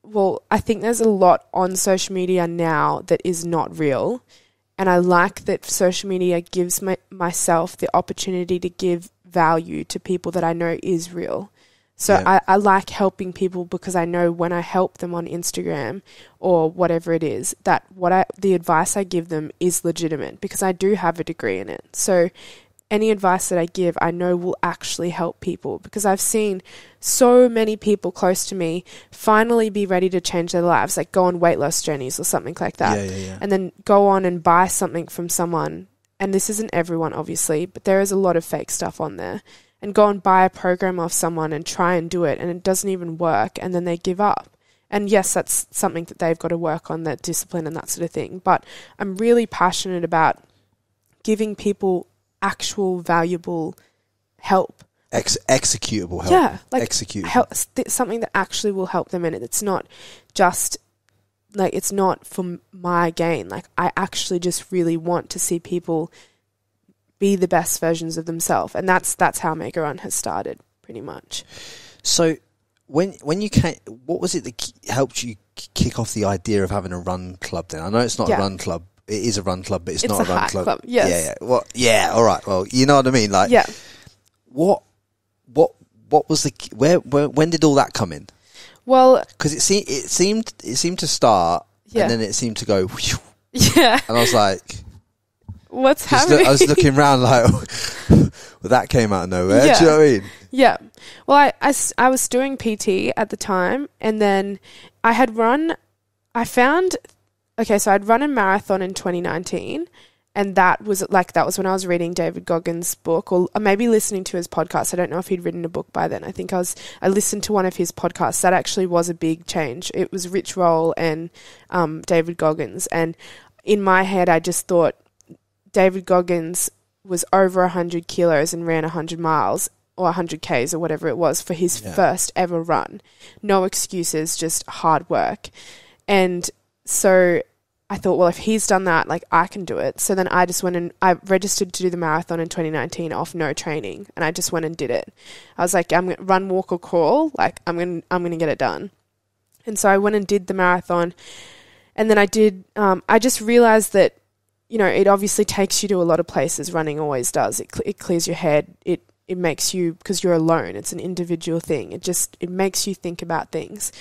[SPEAKER 1] Well, I think there's a lot on social media now that is not real. And I like that social media gives my, myself the opportunity to give value to people that I know is real. So
[SPEAKER 2] Yeah.
[SPEAKER 1] I, I like helping people because I know when I help them on Instagram or whatever it is, that what I the advice I give them is legitimate because I do have a degree in it. So any advice that I give, I know will actually help people because I've seen so many people close to me finally be ready to change their lives, like go on weight loss journeys or something like that
[SPEAKER 2] yeah, yeah, yeah.
[SPEAKER 1] and then go on and buy something from someone. And this isn't everyone, obviously, but there is a lot of fake stuff on there. And go and buy a program off someone and try and do it, and it doesn't even work, and then they give up. And yes, that's something that they've got to work on, that discipline and that sort of thing. But I'm really passionate about giving people actual valuable help.
[SPEAKER 2] Ex- executable help.
[SPEAKER 1] Yeah, like
[SPEAKER 2] executable.
[SPEAKER 1] help, something that actually will help them and it's not just like it's not for my gain like i actually just really want to see people be the best versions of themselves and that's that's how mega run has started pretty much
[SPEAKER 2] So when when you came, what was it that helped you kick off the idea of having a run club? Then I know it's not
[SPEAKER 1] Yeah.
[SPEAKER 2] a run club. It is a run club, but it's,
[SPEAKER 1] It's
[SPEAKER 2] not
[SPEAKER 1] a
[SPEAKER 2] a run club.
[SPEAKER 1] club, yes.
[SPEAKER 2] Yeah, yeah. Well, yeah. All right. Well, you know what I mean. Like,
[SPEAKER 1] yeah
[SPEAKER 2] what, what, what was the where, where? When did all that come in?
[SPEAKER 1] well
[SPEAKER 2] Because it seemed it seemed it seemed to start,
[SPEAKER 1] Yeah.
[SPEAKER 2] and then it seemed to go. whew,
[SPEAKER 1] yeah
[SPEAKER 2] And I was like,
[SPEAKER 1] what's happening
[SPEAKER 2] look, I was looking around like, well, that came out of nowhere.
[SPEAKER 1] Yeah.
[SPEAKER 2] Do you know what I mean?
[SPEAKER 1] Yeah. Well, I, I I was doing PT at the time, and then I had run, I found, okay, so I'd run a marathon in 2019, and that was like, that was when I was reading David Goggins' book, or maybe listening to his podcast. I don't know if he'd written a book by then. I think I was, I listened to one of his podcasts. That actually was a big change. It was Rich Roll and um, David Goggins. And in my head, I just thought David Goggins was over 100 kilos and ran 100 miles or 100 Ks or whatever it was for his
[SPEAKER 2] Yeah.
[SPEAKER 1] first ever run. No excuses, just hard work. And so I thought, well, if he's done that, like I can do it. So then I just went and I registered to do the marathon in 2019 off no training, and I just went and did it. I was like, I'm gonna run, walk, or crawl. Like I'm gonna, I'm gonna get it done. And so I went and did the marathon, and then I did. Um, I just realized that, you know, it obviously takes you to a lot of places. Running always does. It cl- it clears your head. It it makes you because you're alone. It's an individual thing. It just it makes you think about things.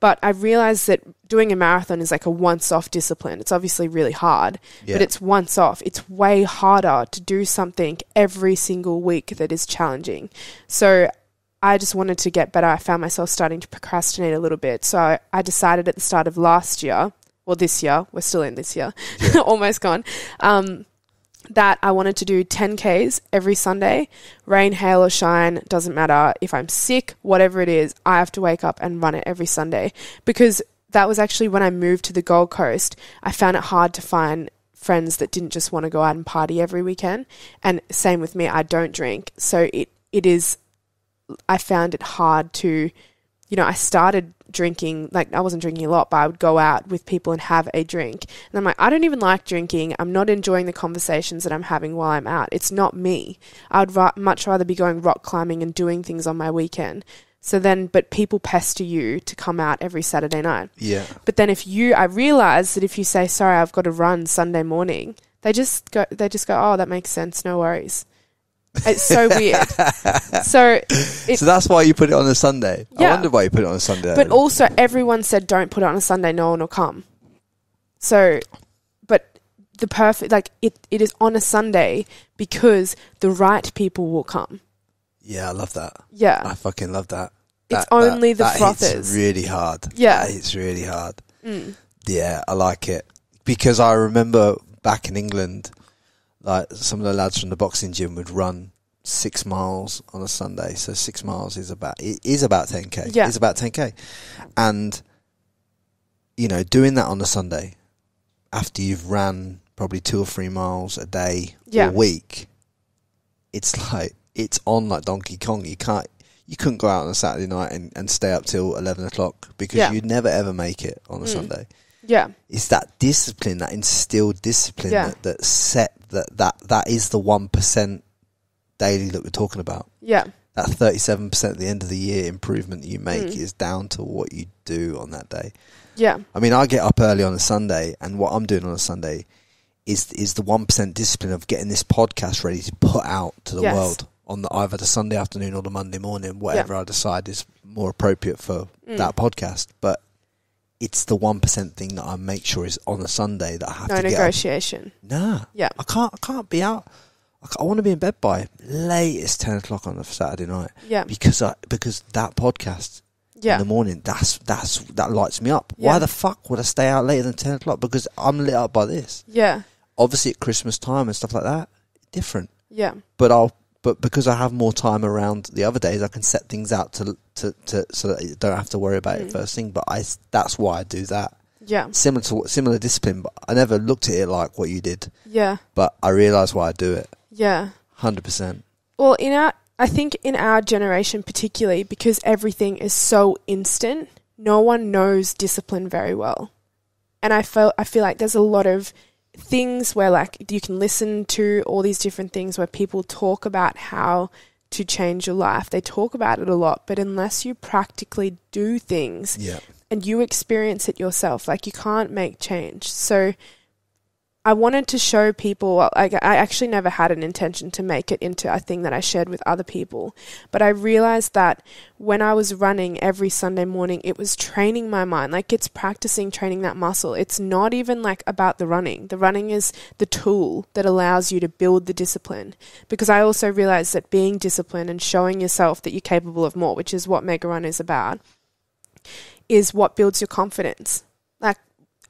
[SPEAKER 1] But I realized that doing a marathon is like a once off discipline. It's obviously really hard,
[SPEAKER 2] Yeah.
[SPEAKER 1] but it's once off. It's way harder to do something every single week that is challenging. So I just wanted to get better. I found myself starting to procrastinate a little bit. So I, I decided at the start of last year, well, this year, we're still in this year, almost gone, um, that I wanted to do 10Ks every Sunday, rain, hail, or shine, doesn't matter. If I'm sick, whatever it is, I have to wake up and run it every Sunday. Because that was actually when I moved to the Gold Coast, I found it hard to find friends that didn't just want to go out and party every weekend. And same with me, I don't drink. So it, it is, I found it hard to, you know, I started drinking, like I wasn't drinking a lot, but I would go out with people and have a drink. And I'm like, I don't even like drinking. I'm not enjoying the conversations that I'm having while I'm out. It's not me. I'd ra- much rather be going rock climbing and doing things on my weekend. So then, but people pester you to come out every Saturday night.
[SPEAKER 2] Yeah.
[SPEAKER 1] But then if you, I realize that if you say, sorry, I've got to run Sunday morning, they just go, they just go, oh, that makes sense. No worries. It's so weird. So, it,
[SPEAKER 2] so that's why you put it on a Sunday. I wonder why you put it on a Sunday.
[SPEAKER 1] but also everyone said don't put it on a Sunday. No one will come. So, but the perfect, like it, it is on a Sunday because the right people will come.
[SPEAKER 2] yeah, I love that.
[SPEAKER 1] Yeah.
[SPEAKER 2] I fucking love that.
[SPEAKER 1] It's
[SPEAKER 2] That-
[SPEAKER 1] only the
[SPEAKER 2] that
[SPEAKER 1] frothers.
[SPEAKER 2] Hits really hard.
[SPEAKER 1] Yeah.
[SPEAKER 2] it's really hard.
[SPEAKER 1] Mm.
[SPEAKER 2] Yeah, I like it because I remember back in England, like some of the lads from the boxing gym would run six miles on a Sunday. So six miles is about it is about ten k.
[SPEAKER 1] Yeah.
[SPEAKER 2] it's about ten k, and you know doing that on a Sunday after you've ran probably two or three miles a day
[SPEAKER 1] Yeah.
[SPEAKER 2] a week, it's like it's on like Donkey Kong. You can't. You couldn't go out on a Saturday night and, and stay up till eleven o'clock because
[SPEAKER 1] Yeah.
[SPEAKER 2] you'd never ever make it on a
[SPEAKER 1] Mm.
[SPEAKER 2] Sunday
[SPEAKER 1] Yeah.
[SPEAKER 2] it's that discipline, that instilled discipline
[SPEAKER 1] Yeah.
[SPEAKER 2] that, that set that that that is the one percent daily that we're talking about.
[SPEAKER 1] Yeah.
[SPEAKER 2] That thirty seven percent at the end of the year improvement that you make
[SPEAKER 1] Mm.
[SPEAKER 2] is down to what you do on that day.
[SPEAKER 1] Yeah.
[SPEAKER 2] I mean, I get up early on a Sunday, and what I'm doing on a Sunday is is the one percent discipline of getting this podcast ready to put out to the
[SPEAKER 1] Yes.
[SPEAKER 2] world on the either the Sunday afternoon or the Monday morning, whatever I decide is more appropriate for
[SPEAKER 1] Mm.
[SPEAKER 2] that podcast. But it's the one percent thing that I make sure is on a Sunday that I have
[SPEAKER 1] No
[SPEAKER 2] to get. Up.
[SPEAKER 1] negotiation.
[SPEAKER 2] Nah,
[SPEAKER 1] Yeah.
[SPEAKER 2] I can't. I can't be out. I, I want to be in bed by latest ten o'clock on a Saturday night
[SPEAKER 1] Yeah.
[SPEAKER 2] because I because that podcast
[SPEAKER 1] Yeah.
[SPEAKER 2] in the morning. That's that's that lights me up.
[SPEAKER 1] Yeah.
[SPEAKER 2] Why the fuck would I stay out later than ten o'clock? Because I'm lit up by this.
[SPEAKER 1] Yeah.
[SPEAKER 2] Obviously, at Christmas time and stuff like that, different.
[SPEAKER 1] Yeah.
[SPEAKER 2] But I'll but because I have more time around the other days, I can set things out to to, to so that you don't have to worry about it
[SPEAKER 1] Mm.
[SPEAKER 2] first thing. But I that's why I do that.
[SPEAKER 1] Yeah.
[SPEAKER 2] Similar to what- similar discipline, but I never looked at it like what you did.
[SPEAKER 1] Yeah.
[SPEAKER 2] But I realise why I do it.
[SPEAKER 1] Yeah.
[SPEAKER 2] Hundred percent.
[SPEAKER 1] Well, in our, I think in our generation particularly, because everything is so instant, no one knows discipline very well, and I feel I feel like there's a lot of things where like you can listen to all these different things where people talk about how to change your life. They talk about it a lot, but unless you practically do things
[SPEAKER 2] Yeah.
[SPEAKER 1] and you experience it yourself. Like you can't make change. So I wanted to show people I actually never had an intention to make it into a thing that I shared with other people. But I realized that when I was running every Sunday morning, it was training my mind. Like it's practicing training that muscle. It's not even like about the running. The running is the tool that allows you to build the discipline. Because I also realized that being disciplined and showing yourself that you're capable of more, which is what Mega Run is about, is what builds your confidence. Like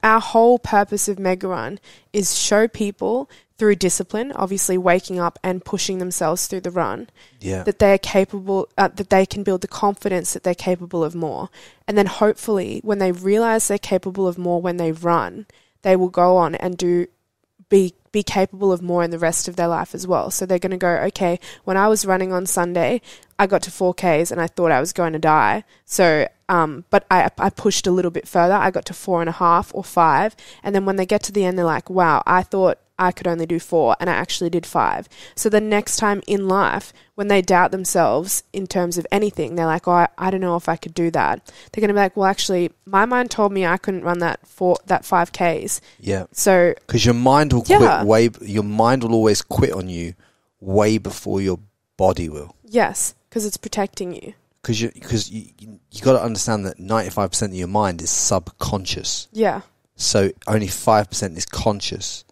[SPEAKER 1] our whole purpose of Mega Run is show people through discipline, obviously waking up and pushing themselves through the run,
[SPEAKER 2] Yeah.
[SPEAKER 1] that they're capable, uh, that they can build the confidence that they're capable of more. And then hopefully, when they realize they're capable of more when they run, they will go on and do be be capable of more in the rest of their life as well. So they're going to go, okay, when I was running on Sunday, I got to 4Ks and I thought I was going to die. So Um, but I, I pushed a little bit further. I got to four and a half or five. And then when they get to the end, they're like, wow, I thought I could only do four and I actually did five. So the next time in life, when they doubt themselves in terms of anything, they're like, oh, I, I don't know if I could do that. They're going to be like, well, actually, my mind told me I couldn't run that four, that five Ks.
[SPEAKER 2] Yeah.
[SPEAKER 1] So
[SPEAKER 2] Because your mind will
[SPEAKER 1] Yeah.
[SPEAKER 2] quit way. Your mind will always quit on you way before your body will.
[SPEAKER 1] yes, because it's protecting you.
[SPEAKER 2] Because you because you you, you got to understand that ninety five percent of your mind is subconscious.
[SPEAKER 1] Yeah.
[SPEAKER 2] So only five percent is conscious.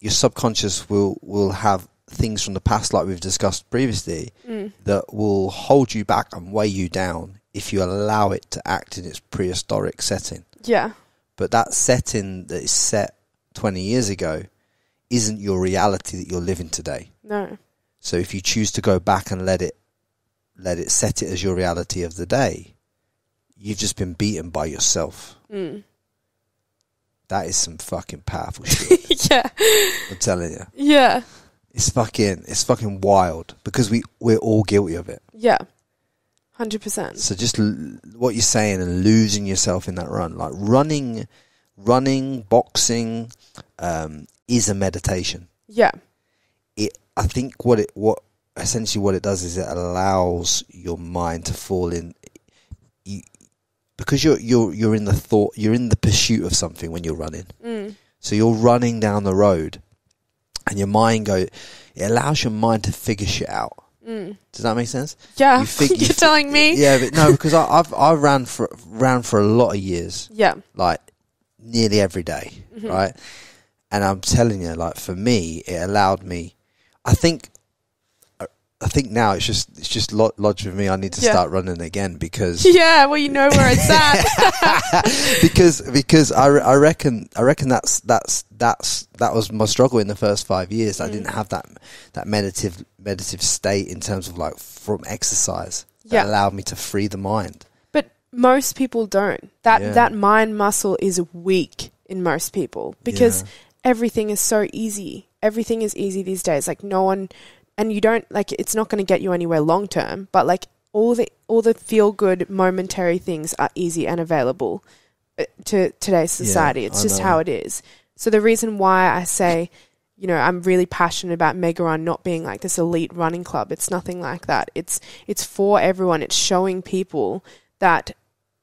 [SPEAKER 2] Your subconscious will will have things from the past, like we've discussed previously,
[SPEAKER 1] Mm.
[SPEAKER 2] that will hold you back and weigh you down if you allow it to act in its prehistoric setting.
[SPEAKER 1] Yeah.
[SPEAKER 2] But that setting that is set twenty years ago isn't your reality that you're living today.
[SPEAKER 1] No.
[SPEAKER 2] So if you choose to go back and let it let it set it as your reality of the day, you've just been beaten by yourself.
[SPEAKER 1] Mm.
[SPEAKER 2] That is some fucking powerful shit.
[SPEAKER 1] yeah.
[SPEAKER 2] I'm telling you.
[SPEAKER 1] Yeah.
[SPEAKER 2] It's fucking it's fucking wild because we we're all guilty of it.
[SPEAKER 1] Yeah. 100%.
[SPEAKER 2] So just l- what you're saying and losing yourself in that run, like running, running, boxing, um, is a meditation.
[SPEAKER 1] Yeah.
[SPEAKER 2] It, I think what it what essentially what it does is it allows your mind to fall in. You, because you're you're you're in the thought, you're in the pursuit of something when you're running.
[SPEAKER 1] Mm.
[SPEAKER 2] So you're running down the road, and your mind go. It allows your mind to figure shit out.
[SPEAKER 1] Mm.
[SPEAKER 2] Does that make sense?
[SPEAKER 1] Yeah.
[SPEAKER 2] You think-
[SPEAKER 1] You're
[SPEAKER 2] you
[SPEAKER 1] telling me?
[SPEAKER 2] Yeah, but no, because I, I've I ran for ran for a lot of years,
[SPEAKER 1] Yeah.
[SPEAKER 2] like nearly every day,
[SPEAKER 1] Mhm.
[SPEAKER 2] right? And I'm telling you, like for me, it allowed me. I think, I think now it's just it's just lo- lodged with me. I need to
[SPEAKER 1] Yeah.
[SPEAKER 2] start running again because
[SPEAKER 1] Yeah, well, you know where it's at.
[SPEAKER 2] because because I, I reckon I reckon that's that's that's that was my struggle in the first five years. I
[SPEAKER 1] Mm.
[SPEAKER 2] didn't have that that meditative meditative state in terms of like from exercise that
[SPEAKER 1] Yeah.
[SPEAKER 2] allowed me to free the mind.
[SPEAKER 1] but most people don't. That
[SPEAKER 2] Yeah.
[SPEAKER 1] that mind muscle is weak in most people because everything is so easy. Everything is easy these days. Like no one and you don't like it's not going to get you anywhere long term, but like all the all the feel good momentary things are easy and available uh, to today's
[SPEAKER 2] Yeah,
[SPEAKER 1] society. it's
[SPEAKER 2] I
[SPEAKER 1] just
[SPEAKER 2] know.
[SPEAKER 1] how it is. So the reason why I say you know, I'm really passionate about Mega Run not being like this elite running club. It's nothing like that. It's it's for everyone. It's showing people that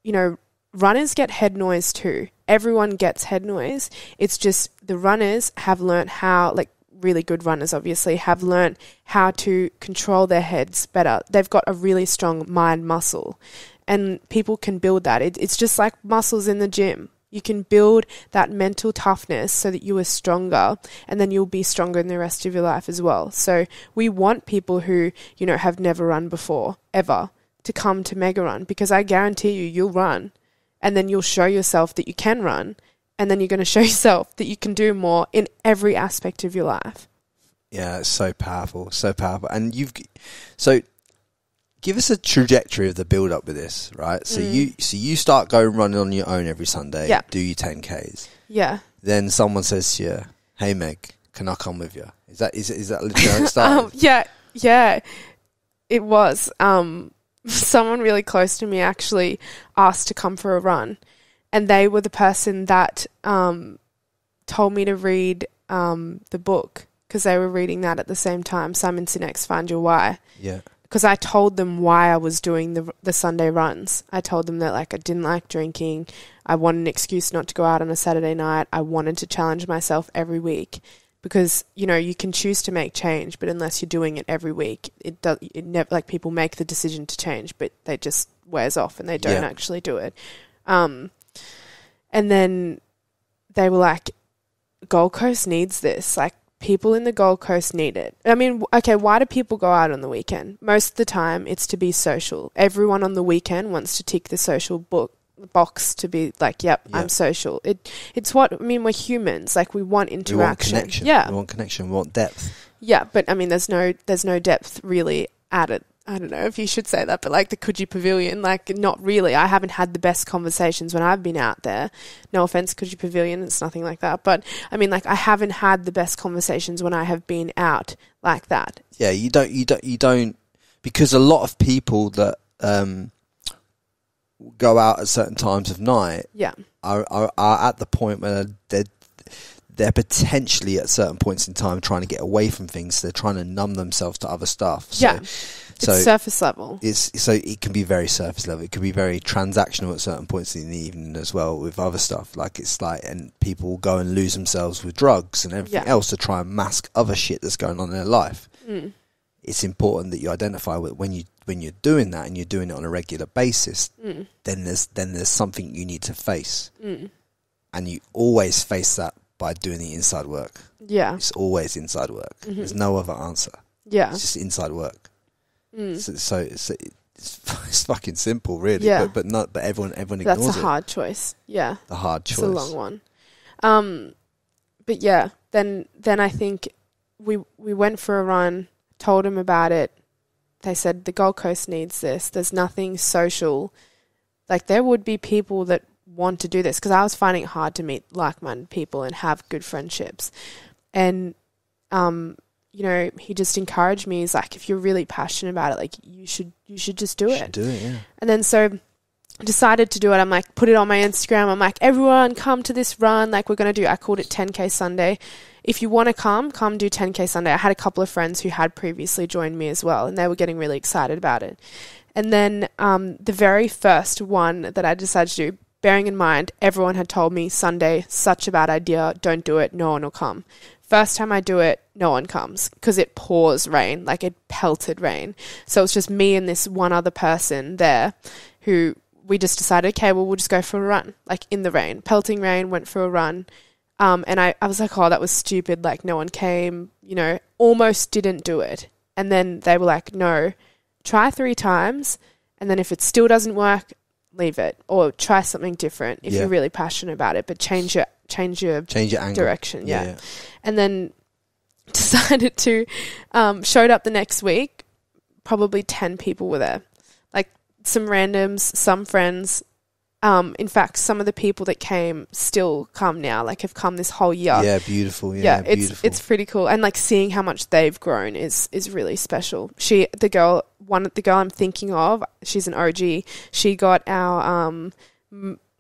[SPEAKER 1] you know, runners get head noise too. Everyone gets head noise. It's just the runners have learnt how like really good runners obviously have learnt how to control their heads better. They've got a really strong mind muscle. And people can build that. It, it's just like muscles in the gym. You can build that mental toughness so that you are stronger and then you'll be stronger in the rest of your life as well. So we want people who, you know, have never run before, ever, to come to Mega Run because I guarantee you you'll run and then you'll show yourself that you can run and then you're going to show yourself that you can do more in every aspect of your life.
[SPEAKER 2] Yeah, it's so powerful, so powerful. And you've so give us a trajectory of the build up with this, right? So
[SPEAKER 1] Mm.
[SPEAKER 2] you so you start going running on your own every Sunday,
[SPEAKER 1] Yeah.
[SPEAKER 2] do your 10Ks.
[SPEAKER 1] Yeah.
[SPEAKER 2] Then someone says to you, "Hey Meg, can I come with you?" Is that is is that literally how?
[SPEAKER 1] Um, yeah, yeah, it was. Um, someone really close to me actually asked to come for a run, and they were the person that um, told me to read um, the book because they were reading that at the same time. Simon Sinek's Find Your Why.
[SPEAKER 2] yeah.
[SPEAKER 1] Because I told them why I was doing the the Sunday runs. I told them that like I didn't like drinking. I wanted an excuse not to go out on a Saturday night. I wanted to challenge myself every week because you know you can choose to make change, but unless you're doing it every week, it does. It never like people make the decision to change, but they just wears off and they don't
[SPEAKER 2] Yeah.
[SPEAKER 1] actually do it. Um, and then they were like, Gold Coast needs this. Like people in the Gold Coast need it. I mean, okay, why do people go out on the weekend? Most of the time, it's to be social. Everyone on the weekend wants to tick the social book box to be like, yep,
[SPEAKER 2] Yeah.
[SPEAKER 1] I'm social. It it's what I mean. We're humans. Like we want interaction.
[SPEAKER 2] We want connection.
[SPEAKER 1] Yeah,
[SPEAKER 2] We want connection. We want depth.
[SPEAKER 1] yeah. But I mean, there's no there's no depth really at it. I don't know if you should say that, but like the Coogee Pavilion, like not really. I haven't had the best conversations when I've been out there. No offense, Coogee Pavilion, it's nothing like that. But I mean, like I haven't had the best conversations when I have been out like that.
[SPEAKER 2] Yeah, you don't, you don't, you don't, because a lot of people that, um, go out at certain times of night
[SPEAKER 1] Yeah.
[SPEAKER 2] are, are, are at the point where they're they're potentially at certain points in time trying to get away from things. They're trying to numb themselves to other stuff. So,
[SPEAKER 1] Yeah.
[SPEAKER 2] So
[SPEAKER 1] it's surface level.
[SPEAKER 2] it's so it can be very surface level. It can be very transactional at certain points in the evening as well with other stuff. Like it's like and people go and lose themselves with drugs and everything
[SPEAKER 1] Yeah.
[SPEAKER 2] else to try and mask other shit that's going on in their life.
[SPEAKER 1] Mm.
[SPEAKER 2] It's important that you identify with when you when you're doing that and you're doing it on a regular basis.
[SPEAKER 1] Mm.
[SPEAKER 2] Then there's then there's something you need to face,
[SPEAKER 1] Mm.
[SPEAKER 2] and you always face that by doing the inside work.
[SPEAKER 1] Yeah.
[SPEAKER 2] It's always inside work.
[SPEAKER 1] Mhm.
[SPEAKER 2] There's no other answer.
[SPEAKER 1] Yeah.
[SPEAKER 2] It's just inside work.
[SPEAKER 1] Mm.
[SPEAKER 2] So, so it's, it's it's fucking simple, really.
[SPEAKER 1] Yeah.
[SPEAKER 2] But but not. But everyone everyone
[SPEAKER 1] That's
[SPEAKER 2] ignores
[SPEAKER 1] a
[SPEAKER 2] it.
[SPEAKER 1] hard choice. Yeah.
[SPEAKER 2] The hard choice.
[SPEAKER 1] It's a long one. Um, but yeah, then then I think we we went for a run, told them about it. They said the Gold Coast needs this. There's nothing social. Like there would be people that want to do this because I was finding it hard to meet like-minded people and have good friendships. And um, you know, he just encouraged me. He's like, if you're really passionate about it, like you should you should just do
[SPEAKER 2] You
[SPEAKER 1] it.
[SPEAKER 2] should do it. Yeah.
[SPEAKER 1] And then so I decided to do it. I'm like, put it on my Instagram. I'm like, everyone come to this run. Like we're going to do, I called it 10K Sunday. If you want to come, come do 10K Sunday. I had a couple of friends who had previously joined me as well, and they were getting really excited about it. And then um, the very first one that I decided to do, bearing in mind, everyone had told me Sunday, such a bad idea, don't do it, no one will come. First time I do it, no one comes because it pours rain, like it pelted rain. So it's just me and this one other person there who we just decided, okay, well, we'll just go for a run, like in the rain, pelting rain, went for a run. Um, and I, I was like, oh, that was stupid. Like, no one came, you know, almost didn't do it. And then they were like, no, try three times. And then if it still doesn't work, leave it or try something different if
[SPEAKER 2] Yeah.
[SPEAKER 1] you're really passionate about it, but change your, change your
[SPEAKER 2] Change your angle.
[SPEAKER 1] direction. Yeah. And then decided to, um, showed up the next week. Probably 10 people were there. Like some randoms, some friends. Um, in fact, some of the people that came still come now, like have come this whole year.
[SPEAKER 2] Yeah. beautiful. Yeah,
[SPEAKER 1] Yeah, it's
[SPEAKER 2] beautiful.
[SPEAKER 1] it's pretty cool, and like seeing how much they've grown is is really special. She, the girl, one of the girl I'm thinking of, she's an OG. She got our um,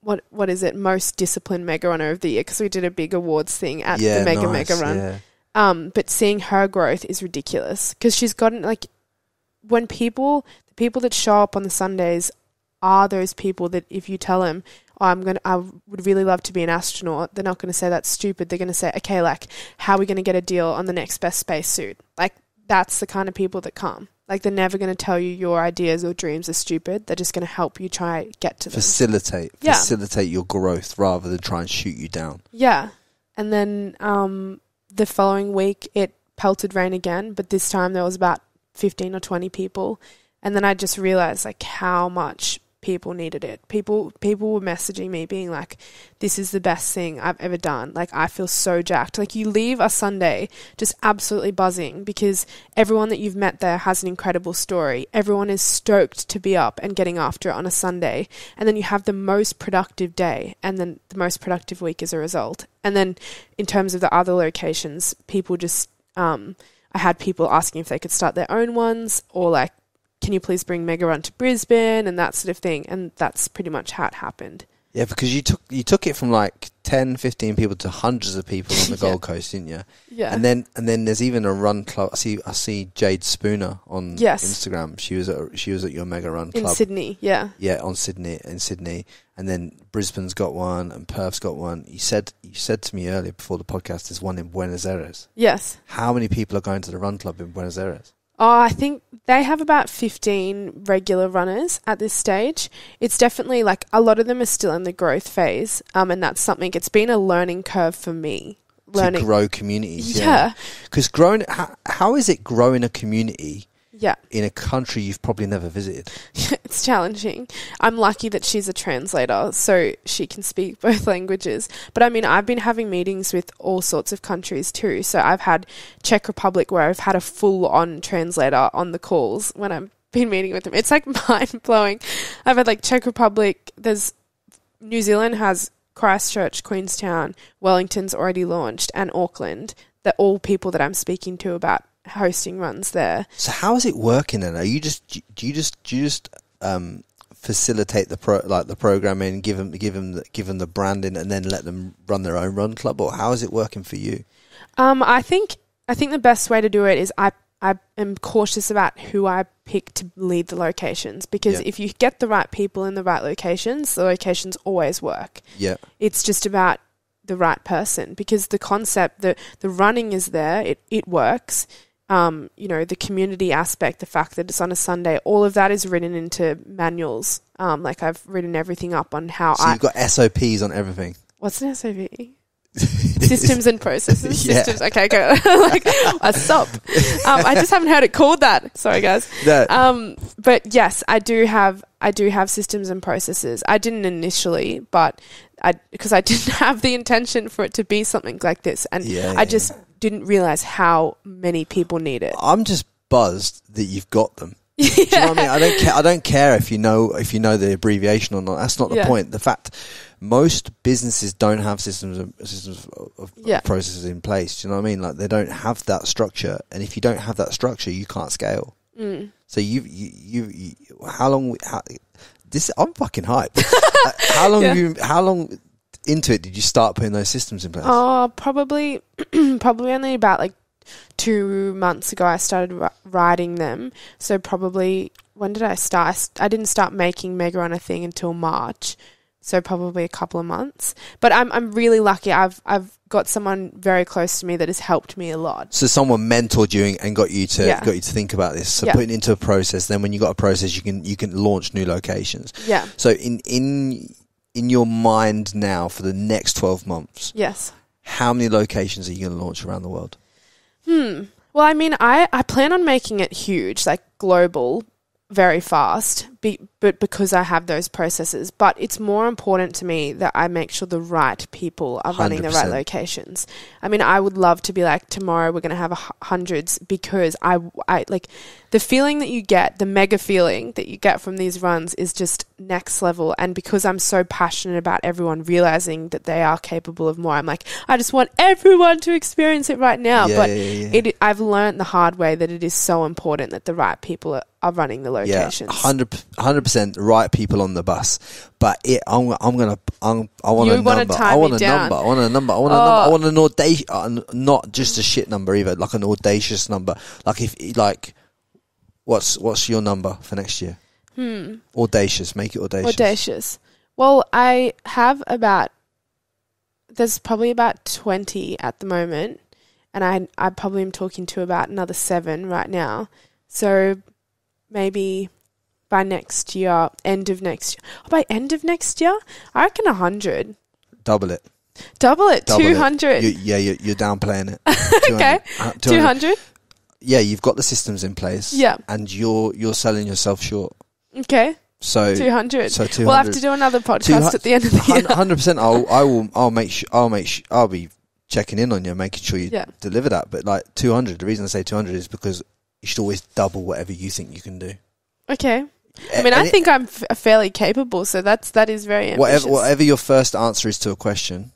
[SPEAKER 1] what what is it, most disciplined mega runner of the year because we did a big awards thing at
[SPEAKER 2] yeah,
[SPEAKER 1] the mega
[SPEAKER 2] nice,
[SPEAKER 1] mega run.
[SPEAKER 2] Yeah.
[SPEAKER 1] Um, but seeing her growth is ridiculous because she's gotten like when people the people that show up on the Sundays are those people that if you tell them oh, I'm gonna I would really love to be an astronaut they're not going to say that's stupid they're going to say okay like how are we going to get a deal on the next best spacesuit like that's the kind of people that come like they're never going to tell you your ideas or dreams are stupid they're just going to help you try get to them
[SPEAKER 2] Facilitate.
[SPEAKER 1] Yeah.
[SPEAKER 2] Facilitate your growth rather than try and shoot you down.
[SPEAKER 1] Yeah. And then um, the following week, it pelted rain again, but this time there was about 15 or 20 people. And then I just realized like how much people needed it. People people were messaging me being like this is the best thing I've ever done. Like I feel so jacked. Like you leave a Sunday just absolutely buzzing because everyone that you've met there has an incredible story. Everyone is stoked to be up and getting after it on a Sunday. And then you have the most productive day and then the most productive week as a result. And then in terms of the other locations, people just um I had people asking if they could start their own ones or like can you please bring Mega Run to Brisbane and that sort of thing. And that's pretty much how it happened.
[SPEAKER 2] Yeah, because you took you took it from like 10, 15 people to hundreds of people on the
[SPEAKER 1] Yeah.
[SPEAKER 2] Gold Coast, didn't you?
[SPEAKER 1] Yeah.
[SPEAKER 2] And then and then there's even a run club. I see I see Jade Spooner on
[SPEAKER 1] Yes.
[SPEAKER 2] Instagram. She was at she was at your mega run
[SPEAKER 1] in. Sydney, yeah.
[SPEAKER 2] yeah, on Sydney in Sydney, and then Brisbane's got one and Perth's got one. You said you said to me earlier before the podcast, there's one in Buenos Aires.
[SPEAKER 1] Yes.
[SPEAKER 2] How many people are going to the run club in Buenos Aires?
[SPEAKER 1] Oh, I think they have about 15 regular runners at this stage. It's definitely like a lot of them are still in the growth phase. Um, and that's something, it's been a learning curve for me. Learning.
[SPEAKER 2] to grow communities.
[SPEAKER 1] yeah.
[SPEAKER 2] because growing how, how is it growing a community
[SPEAKER 1] Yeah.
[SPEAKER 2] in a country you've probably never visited?
[SPEAKER 1] it's challenging. I'm lucky that she's a translator, so she can speak both languages. But I mean, I've been having meetings with all sorts of countries too. So I've had Czech Republic where I've had a full on translator on the calls when I've been meeting with them. It's like mind blowing. I've had like Czech Republic, there's New Zealand has Christchurch, Queenstown, Wellington's already launched, and Auckland. They're all people that I'm speaking to about hosting runs there.
[SPEAKER 2] So how is it working then? Are you just do you just do you just um, facilitate the pro like the programming, give them give them the, give them the branding, and then let them run their own run club, or how is it working for you?
[SPEAKER 1] Um, I think I think the best way to do it is I I am cautious about who I pick to lead the locations because if you get the right people in the right locations, the locations always work.
[SPEAKER 2] Yeah,
[SPEAKER 1] It's just about the right person because the concept, the the running is there, it it works. Um, you know, the community aspect, the fact that it's on a Sunday, all of that is written into manuals. Um, like I've written everything up on how
[SPEAKER 2] so
[SPEAKER 1] I
[SPEAKER 2] you've got SOPs on everything.
[SPEAKER 1] what's an SOP? systems and processes.
[SPEAKER 2] Yeah.
[SPEAKER 1] Systems. Okay, go. like a SOP. Um, I just haven't heard it called that. Sorry, guys.
[SPEAKER 2] No,
[SPEAKER 1] Um, but yes, I do have I do have systems and processes. I didn't initially, but I because I didn't have the intention for it to be something like this, and
[SPEAKER 2] Yeah,
[SPEAKER 1] I just didn't realize how many people need it.
[SPEAKER 2] I'm just buzzed that you've got them. Do you know what I mean? I don't care. I don't care if you know if you know the abbreviation or not. That's not the
[SPEAKER 1] Yeah.
[SPEAKER 2] point. The fact most businesses don't have systems of, systems of, of
[SPEAKER 1] Yeah.
[SPEAKER 2] processes in place. Do you know what I mean? Like they don't have that structure, and if you don't have that structure, you can't scale.
[SPEAKER 1] Mm.
[SPEAKER 2] So you you you, you how long? How, this I'm fucking hyped. How long?
[SPEAKER 1] Yeah.
[SPEAKER 2] have you, how long into it did you start putting those systems in place?
[SPEAKER 1] Oh, probably, probably only about like two months ago. I started writing them. So probably when did I start? I, didn't start making Mega Run a thing until March. So probably a couple of months. But I'm I'm really lucky. I've I've got someone very close to me that has helped me a lot.
[SPEAKER 2] So someone mentored you and got you to
[SPEAKER 1] Yeah.
[SPEAKER 2] got you to think about this. So
[SPEAKER 1] Yeah.
[SPEAKER 2] putting into a process. Then when you got a process, you can you can launch new locations.
[SPEAKER 1] Yeah.
[SPEAKER 2] So in in in your mind now for the next twelve months,
[SPEAKER 1] Yes.
[SPEAKER 2] how many locations are you going to launch around the world?
[SPEAKER 1] Hmm. Well, I mean, I, I plan on making it huge, like global, very fast, be, but because I have those processes. But it's more important to me that I make sure the right people are running the right locations. I mean, I would love to be like tomorrow we're going to have a hundreds because I, I like the feeling that you get, the mega feeling that you get from these runs is just next level. And because I'm so passionate about everyone realizing that they are capable of more, I'm like, I just want everyone to experience it right now.
[SPEAKER 2] Yeah,
[SPEAKER 1] but
[SPEAKER 2] yeah, yeah.
[SPEAKER 1] it, I've learned the hard way that it is so important that the right people are, are running the locations.
[SPEAKER 2] Yeah, hundred percent right people on the bus. But it, I'm, I'm gonna, I'm, I want
[SPEAKER 1] You
[SPEAKER 2] a number. I want a
[SPEAKER 1] down.
[SPEAKER 2] number. I want a number. I want a
[SPEAKER 1] Oh.
[SPEAKER 2] number. I want an audacious, uh, not just a shit number either. Like an audacious number. Like if, like, what's what's your number for next year?
[SPEAKER 1] Hmm.
[SPEAKER 2] Audacious. Make it audacious.
[SPEAKER 1] Audacious. Well, I have about there's probably about twenty at the moment, and I I probably am talking to about another seven right now. So maybe by next year, end of next year, oh, by end of next year, I reckon hundred.
[SPEAKER 2] Double it.
[SPEAKER 1] Double it,
[SPEAKER 2] Double it.
[SPEAKER 1] two hundred.
[SPEAKER 2] You, yeah, you're, you're downplaying it.
[SPEAKER 1] Okay.
[SPEAKER 2] 200. Uh, 200. Yeah, you've got the systems in place.
[SPEAKER 1] Yeah.
[SPEAKER 2] and you're you're selling yourself short.
[SPEAKER 1] Okay.
[SPEAKER 2] So
[SPEAKER 1] Two hundred.
[SPEAKER 2] so two
[SPEAKER 1] We'll have to do another podcast at the end of the year.
[SPEAKER 2] Hundred percent. I'll I will I'll make sure I'll make sure I'll be checking in on you, making sure you
[SPEAKER 1] Yeah.
[SPEAKER 2] deliver that. But like two hundred, the reason I say two hundred is because you should always double whatever you think you can do.
[SPEAKER 1] Okay. I mean, I think I'm f- fairly capable, so that's that is very ambitious.
[SPEAKER 2] whatever whatever your first answer is to a question,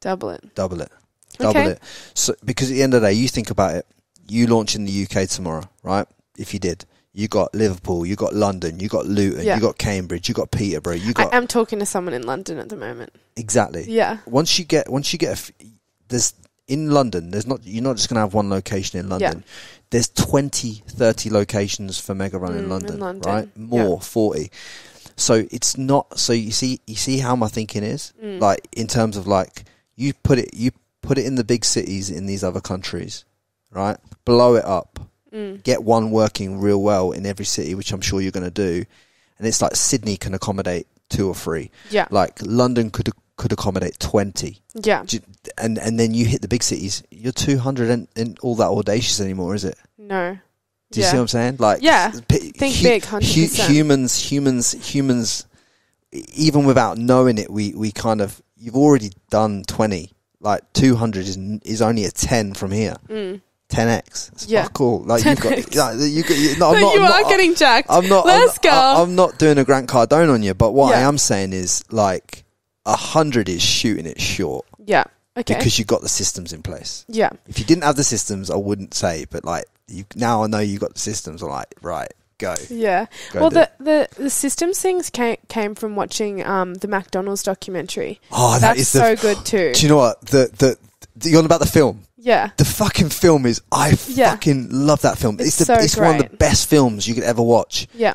[SPEAKER 1] Double it.
[SPEAKER 2] double it, double
[SPEAKER 1] Okay.
[SPEAKER 2] it. So because at the end of the day, you think about it. You launch in the UK tomorrow, right? If you did, you got Liverpool, you got London, you got Luton,
[SPEAKER 1] Yeah.
[SPEAKER 2] you got Cambridge, you got Peterborough, you
[SPEAKER 1] I am talking to someone in London at the moment.
[SPEAKER 2] exactly.
[SPEAKER 1] Yeah.
[SPEAKER 2] once you get once you get a f- there's in London there's not you're not just going to have one location in London there's 20 30 locations for mega run
[SPEAKER 1] Mm,
[SPEAKER 2] in,
[SPEAKER 1] in
[SPEAKER 2] London,
[SPEAKER 1] London,
[SPEAKER 2] right? More 40 so it's not so you see you see how my thinking is?
[SPEAKER 1] Mm.
[SPEAKER 2] like in terms of like you put it you put it in the big cities in these other countries right? Blow it up.
[SPEAKER 1] Mm.
[SPEAKER 2] get one working real well in every city which I'm sure you're going to do. And it's like Sydney can accommodate two or three.
[SPEAKER 1] Yeah.
[SPEAKER 2] like London could could accommodate 20
[SPEAKER 1] Yeah.
[SPEAKER 2] you- and and then you hit the big cities, you're 200 and, and all that audacious anymore, is it?
[SPEAKER 1] No.
[SPEAKER 2] Do you
[SPEAKER 1] yeah.
[SPEAKER 2] see what I'm saying? Like,
[SPEAKER 1] Yeah.
[SPEAKER 2] p-
[SPEAKER 1] Think big, 100%.
[SPEAKER 2] humans, humans, humans. e- Even without knowing it, we we kind of you've already done 20. Like 200 is is only a 10 from here.
[SPEAKER 1] Mm.
[SPEAKER 2] 10x. It's
[SPEAKER 1] Yeah.
[SPEAKER 2] fuck all. Like you've got, like, you got. You, no, I'm not,
[SPEAKER 1] you
[SPEAKER 2] I'm
[SPEAKER 1] are
[SPEAKER 2] not,
[SPEAKER 1] getting jacked.
[SPEAKER 2] I'm not.
[SPEAKER 1] Let's
[SPEAKER 2] I'm,
[SPEAKER 1] go.
[SPEAKER 2] I- I'm not doing a Grant Cardone on you, but what I am saying is like a hundred is shooting it short
[SPEAKER 1] yeah. Okay.
[SPEAKER 2] because you've got the systems in place.
[SPEAKER 1] yeah.
[SPEAKER 2] If you didn't have the systems, I wouldn't say. But like you now, I know you got the systems. I'm like, right, go.
[SPEAKER 1] Yeah.
[SPEAKER 2] Go
[SPEAKER 1] well, the, the the systems things came came from watching um the McDonald's documentary.
[SPEAKER 2] Oh, that
[SPEAKER 1] That's
[SPEAKER 2] is the.
[SPEAKER 1] so good too.
[SPEAKER 2] Do you know what the the, the you're on about the film?
[SPEAKER 1] Yeah.
[SPEAKER 2] The fucking film is. I
[SPEAKER 1] Yeah.
[SPEAKER 2] fucking love that film. It's,
[SPEAKER 1] It's
[SPEAKER 2] the,
[SPEAKER 1] so
[SPEAKER 2] it's one of the best films you could ever watch.
[SPEAKER 1] Yeah.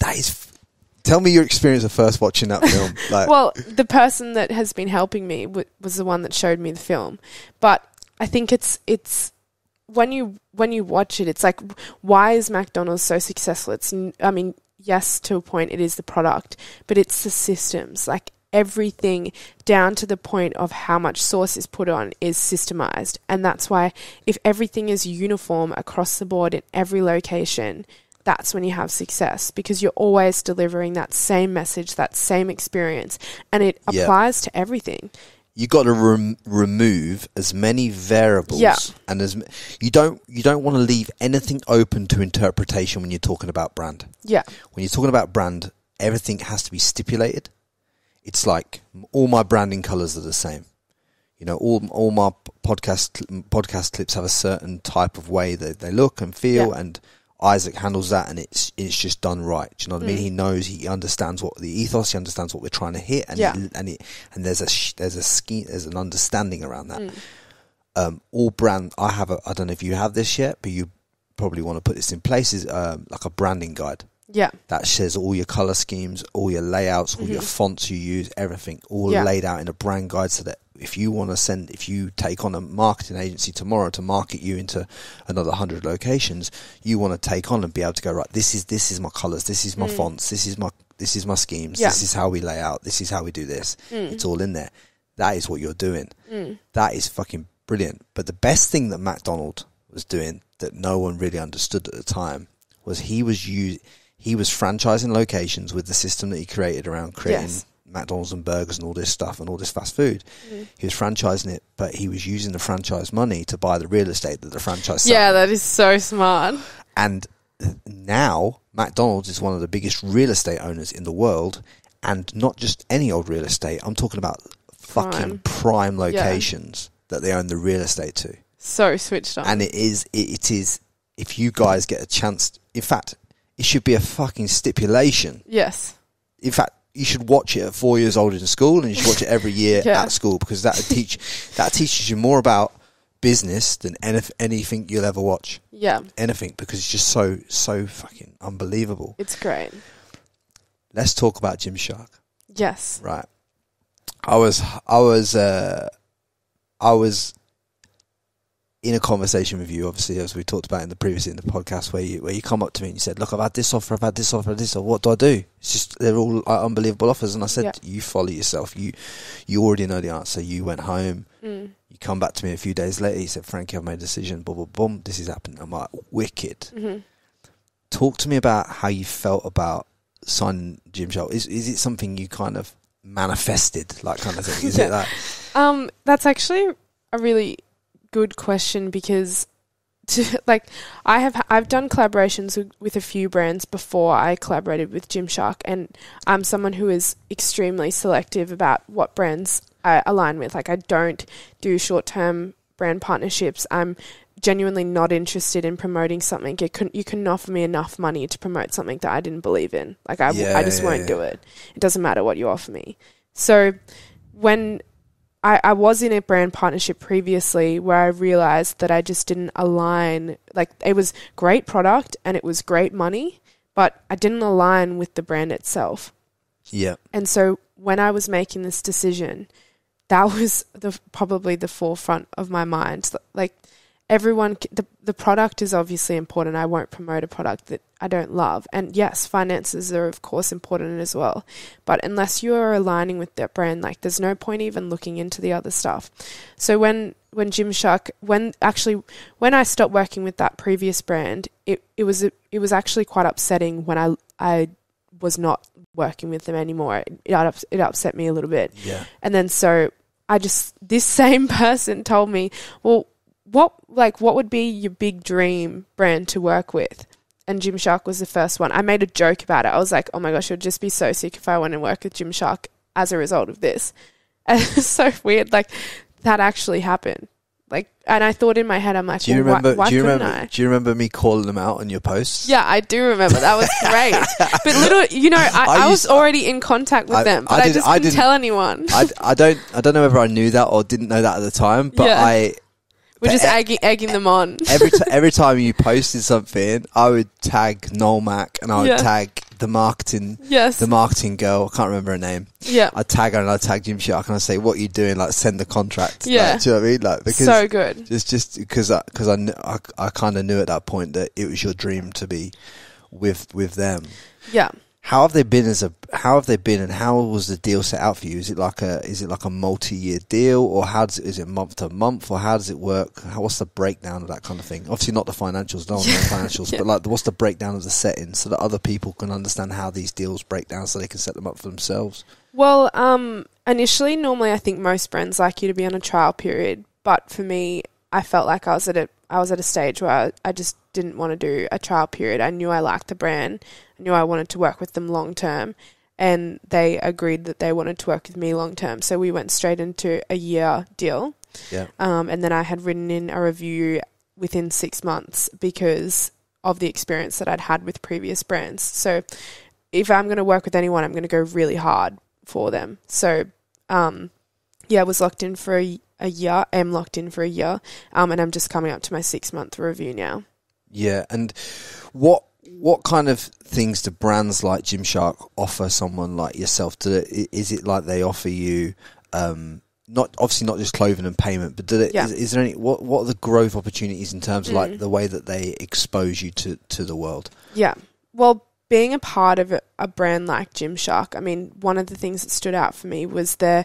[SPEAKER 2] That is. Tell me your experience of first watching that film. Like,
[SPEAKER 1] Well, the person that has been helping me w- was the one that showed me the film, but I think it's it's when you when you watch it, it's like why is McDonald's so successful? It's I mean, yes, to a point, it is the product, but it's the systems, like everything down to the point of how much sauce is put on is systemized, and that's why if everything is uniform across the board in every location. That's when you have success because you're always delivering that same message, that same experience, and it
[SPEAKER 2] Yeah.
[SPEAKER 1] applies to everything.
[SPEAKER 2] you got to rem- remove as many variables
[SPEAKER 1] Yeah.
[SPEAKER 2] and as m- you don't you don't want to leave anything open to interpretation when you're talking about brand.
[SPEAKER 1] Yeah,
[SPEAKER 2] When you're talking about brand, everything has to be stipulated. It's like all my branding colors are the same. You know, all all my podcast podcast clips have a certain type of way that they look and feel,
[SPEAKER 1] Yeah.
[SPEAKER 2] and Isaac handles that, and it's it's just done right. Do you know what I mean?
[SPEAKER 1] Mm.
[SPEAKER 2] He knows, he understands what the ethos, he understands what we're trying to hit, and
[SPEAKER 1] Yeah.
[SPEAKER 2] and it and there's a sh- there's a scheme, there's an understanding around that.
[SPEAKER 1] Mm.
[SPEAKER 2] Um, all brand, I have a, I don't know if you have this yet, but you probably want to put this in place is um, like a branding guide
[SPEAKER 1] yeah,
[SPEAKER 2] that says all your color schemes, all your layouts, all your
[SPEAKER 1] Mhm.
[SPEAKER 2] fonts you use, everything, all
[SPEAKER 1] Yeah.
[SPEAKER 2] laid out in a brand guide so that if you want to send, if you take on a marketing agency tomorrow to market you into another hundred locations, you want to take on and be able to go right. This is this is my colors. This is my
[SPEAKER 1] Mm.
[SPEAKER 2] fonts. This is my this is my schemes.
[SPEAKER 1] Yeah.
[SPEAKER 2] This is how we lay out. This is how we do this.
[SPEAKER 1] Mm.
[SPEAKER 2] It's all in there. That is what you're doing.
[SPEAKER 1] Mm.
[SPEAKER 2] That is fucking brilliant. But the best thing that McDonald was doing that no one really understood at the time was he was u- he was franchising locations with the system that he created around creating
[SPEAKER 1] Yes.
[SPEAKER 2] McDonald's and burgers and all this stuff and all this fast food.
[SPEAKER 1] Mm.
[SPEAKER 2] He was franchising it, but he was using the franchise money to buy the real estate that the franchise
[SPEAKER 1] yeah, that is so smart.
[SPEAKER 2] And now McDonald's is one of the biggest real estate owners in the world, and not just any old real estate. I'm talking about fucking prime locations that they own the real estate to.
[SPEAKER 1] So switched on.
[SPEAKER 2] And it is, it, it is. If you guys get a chance, in fact, it should be a fucking stipulation.
[SPEAKER 1] yes,
[SPEAKER 2] In fact, you should watch it at four years old in school, and you should watch it every year
[SPEAKER 1] Yeah.
[SPEAKER 2] at school because that teach that teaches you more about business than anyth- anything you'll ever watch.
[SPEAKER 1] yeah,
[SPEAKER 2] Anything because it's just so so fucking unbelievable.
[SPEAKER 1] it's great.
[SPEAKER 2] Let's talk about Gymshark.
[SPEAKER 1] Yes,
[SPEAKER 2] Right. I was I was uh I was in a conversation with you, obviously, as we talked about in the previous in the podcast, where you where you come up to me and you said, "Look, I've had this offer, I've had this offer, this offer. What do I do? It's just they're all uh, unbelievable offers." And I said,
[SPEAKER 1] Yeah.
[SPEAKER 2] "You follow yourself. You you already know the answer. You went home.
[SPEAKER 1] mm.
[SPEAKER 2] You come back to me a few days later. You said, Frankie, I've made a decision. Boom, boom, boom. This is happening." I'm like, "Wicked."
[SPEAKER 1] hmm
[SPEAKER 2] Talk to me about how you felt about signing Gymshark. Is is it something you kind of manifested, like kind of thing? Is it that?
[SPEAKER 1] Um, that's actually a really good question because, to, like, I have I've done collaborations with, with a few brands before I collaborated with Gymshark, and I'm someone who is extremely selective about what brands I align with. Like, I don't do short term brand partnerships. I'm genuinely not interested in promoting something. It can, you can offer me enough money to promote something that I didn't believe in. Like, I,
[SPEAKER 2] Yeah,
[SPEAKER 1] I just
[SPEAKER 2] yeah,
[SPEAKER 1] won't
[SPEAKER 2] yeah.
[SPEAKER 1] do it. It doesn't matter what you offer me. So, when I, I was in a brand partnership previously where I realized that I just didn't align. Like, it was great product and it was great money, but I didn't align with the brand itself.
[SPEAKER 2] Yeah.
[SPEAKER 1] And so when I was making this decision, that was the probably the forefront of my mind. Like everyone, the the product is obviously important. I won't promote a product that I don't love. And yes, finances are of course important as well. But unless you are aligning with that brand, like there's no point even looking into the other stuff. So when when Gymshark, when actually when I stopped working with that previous brand, it it was it was actually quite upsetting when I I was not working with them anymore. It, it, ups- it upset me a little bit.
[SPEAKER 2] Yeah.
[SPEAKER 1] And then so I just this same person told me, "Well, what like what would be your big dream brand to work with?" And Gymshark was the first one. I made a joke about it. I was like, "Oh my gosh, it would just be so sick if I went and work with Gymshark as a result of this." And it's so weird like that actually happened. Like, and I thought in my head, I'm like,
[SPEAKER 2] Do you
[SPEAKER 1] well,
[SPEAKER 2] remember?
[SPEAKER 1] why, why
[SPEAKER 2] do you remember?
[SPEAKER 1] I?
[SPEAKER 2] Do you remember me calling them out on your posts?
[SPEAKER 1] Yeah, I do remember. That was great. but little, you know, I,
[SPEAKER 2] I
[SPEAKER 1] I, was
[SPEAKER 2] used-
[SPEAKER 1] already in contact with them,
[SPEAKER 2] I
[SPEAKER 1] but I,
[SPEAKER 2] did-
[SPEAKER 1] just couldn't
[SPEAKER 2] didn't-
[SPEAKER 1] tell anyone.
[SPEAKER 2] I, I don't I don't know whether I knew that or didn't know that at the time, but
[SPEAKER 1] Yeah.
[SPEAKER 2] I
[SPEAKER 1] We're just egging, egging them on.
[SPEAKER 2] every t- every time you posted something, I would tag Noel Mack and I would
[SPEAKER 1] Yeah.
[SPEAKER 2] tag the marketing
[SPEAKER 1] yes.
[SPEAKER 2] the marketing girl. I can't remember her name.
[SPEAKER 1] yeah.
[SPEAKER 2] I tag her and I tag Gymshark and I say, "What are you doing? Like, send the contract."
[SPEAKER 1] Yeah.
[SPEAKER 2] Like, do you know what I mean? Like, because
[SPEAKER 1] so good.
[SPEAKER 2] just just because I, cause I, kn- I, I kind of knew at that point that it was your dream to be with with them.
[SPEAKER 1] Yeah.
[SPEAKER 2] How have they been as a? How have they been, and how was the deal set out for you? Is it like a? Is it like a multi-year deal, or how does it? Is it month to month, or how does it work? How, what's the breakdown of that kind of thing? Obviously, not the financials, no one knows financials,
[SPEAKER 1] Yeah.
[SPEAKER 2] but like, what's the breakdown of the setting so that other people can understand how these deals break down, so they can set them up for themselves?
[SPEAKER 1] Well, um, initially, normally I think most brands like you to be on a trial period, but for me, I felt like I was at a I was at a stage where I, I just didn't want to do a trial period. I knew I liked the brand, knew I wanted to work with them long term, and they agreed that they wanted to work with me long term. So we went straight into a year deal,
[SPEAKER 2] Yeah,
[SPEAKER 1] um, and then I had written in a review within six months because of the experience that I'd had with previous brands. So if I'm going to work with anyone, I'm going to go really hard for them. So, um, yeah, I was locked in for a, a year. am locked in for a year, um, and I'm just coming up to my six month review now.
[SPEAKER 2] yeah. And what what kind of things do brands like Gymshark offer someone like yourself? Do they, is it like they offer you? Um, not obviously not just clothing and payment, but it,
[SPEAKER 1] Yeah.
[SPEAKER 2] is, is there any what what are the growth opportunities in terms of like
[SPEAKER 1] Mm.
[SPEAKER 2] the way that they expose you to to the world?
[SPEAKER 1] Yeah. Well, being a part of a, a brand like Gymshark, I mean, one of the things that stood out for me was their